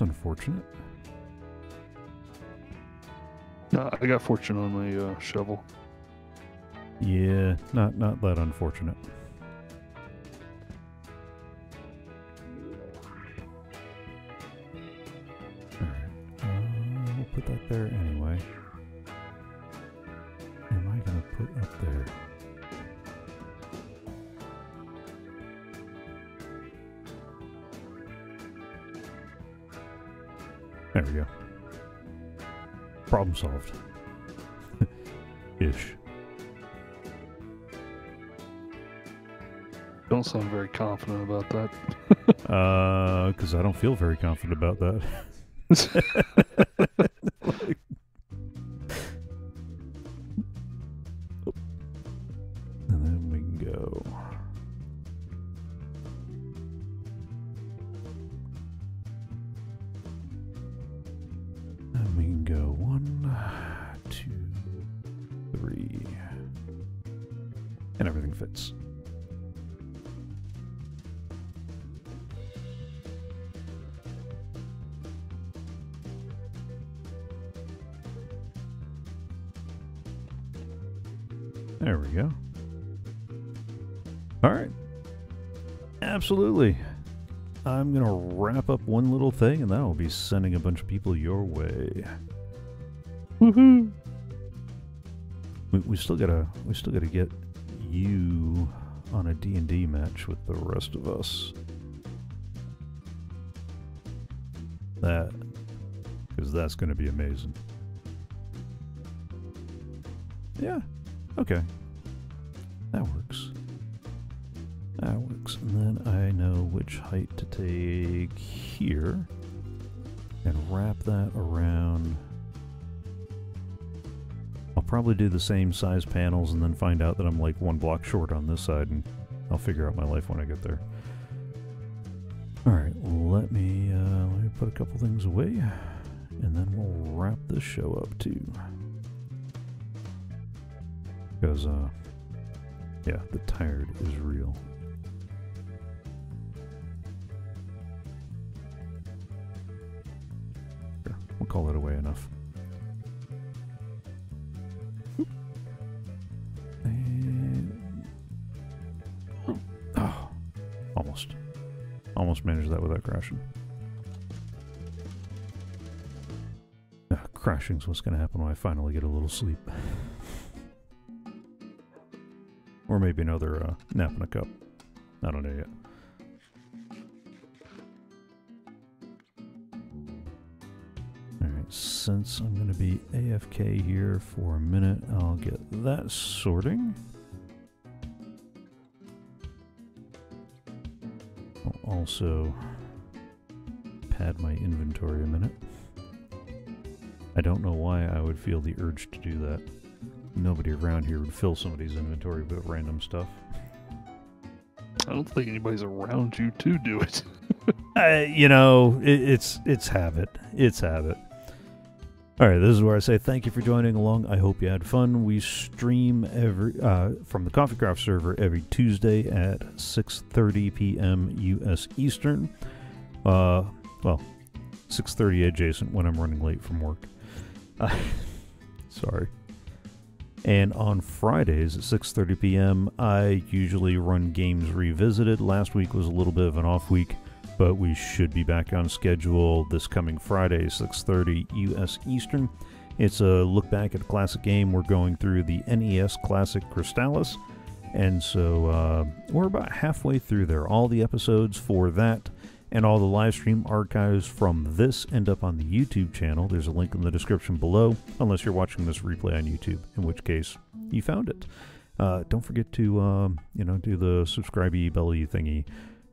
That's unfortunate. No, I got fortune on my uh, shovel. Yeah, not not that unfortunate. Confident about that. Uh, because I don't feel very confident about that. little thing and then I'll be sending a bunch of people your way. Woohoo! We, we still got to we still got to get you on a D&D match with the rest of us. That cuz that's going to be amazing. Yeah. Okay. That works. That works. And then I know which height to take here and wrap that around. I'll probably do the same size panels and then find out that I'm like one block short on this side and I'll figure out my life when I get there. Alright, let me uh, let me put a couple things away and then we'll wrap this show up too. Because, uh, yeah, the tired is real. Call it away enough. And, oh, almost. Almost managed that without crashing. Uh, crashing's what's going to happen when I finally get a little sleep. Or maybe another uh, nap in a cup. I don't know yet. Since I'm going to be AFK here for a minute, I'll get that sorting. I'll also pad my inventory a minute. I don't know why I would feel the urge to do that nobody around here would fill somebody's inventory with random stuff. I don't think anybody's around you to do it. Uh, you know, it, it's it's habit. It's habit. All right, this is where I say thank you for joining along. I hope you had fun. We stream every uh, from the Coffee Craft server every Tuesday at 6:30 p.m. U.S. Eastern. Uh, well, 6:30 adjacent when I'm running late from work. Uh, sorry. And on Fridays at 6:30 p.m., I usually run games revisited. Last week was a little bit of an off week, but we should be back on schedule this coming Friday, 6:30 U.S. Eastern. It's a look back at a classic game. We're going through the NES Classic Crystalis, and so uh, we're about halfway through there. All the episodes for that and all the live stream archives from this end up on the YouTube channel. There's a link in the description below, unless you're watching this replay on YouTube, in which case you found it. Uh, don't forget to um, you know do the subscribey belly thingy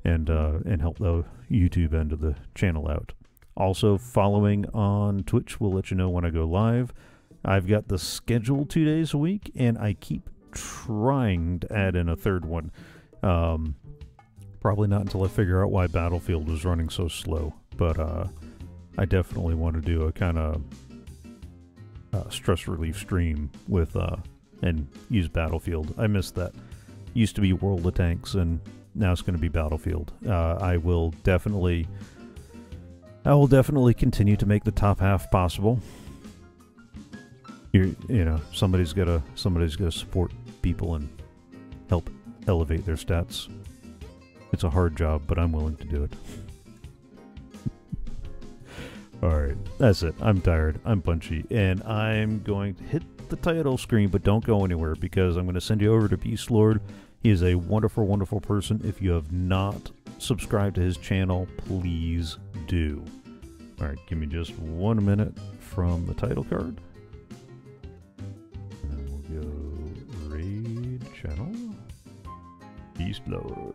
and uh, and help the YouTube end of the channel out. Also, following on Twitch we'll let you know when I go live. I've got the schedule two days a week, and I keep trying to add in a third one. Um, probably not until I figure out why Battlefield is running so slow, but uh, I definitely want to do a kind of uh, stress relief stream with uh, and use Battlefield. I miss that. Used to be World of Tanks, and now it's going to be Battlefield. Uh, I will definitely I will definitely continue to make the top half possible. You you know somebody's gotta somebody's gotta support people and help elevate their stats. It's a hard job, but I'm willing to do it. All right, that's it. I'm tired. I'm punchy, and I'm going to hit the title screen, but don't go anywhere because I'm going to send you over to Beast Lord. He is a wonderful, wonderful person. If you have not subscribed to his channel, please do. All right, give me just one minute from the title card. And we'll go raid channel. Beast Lord.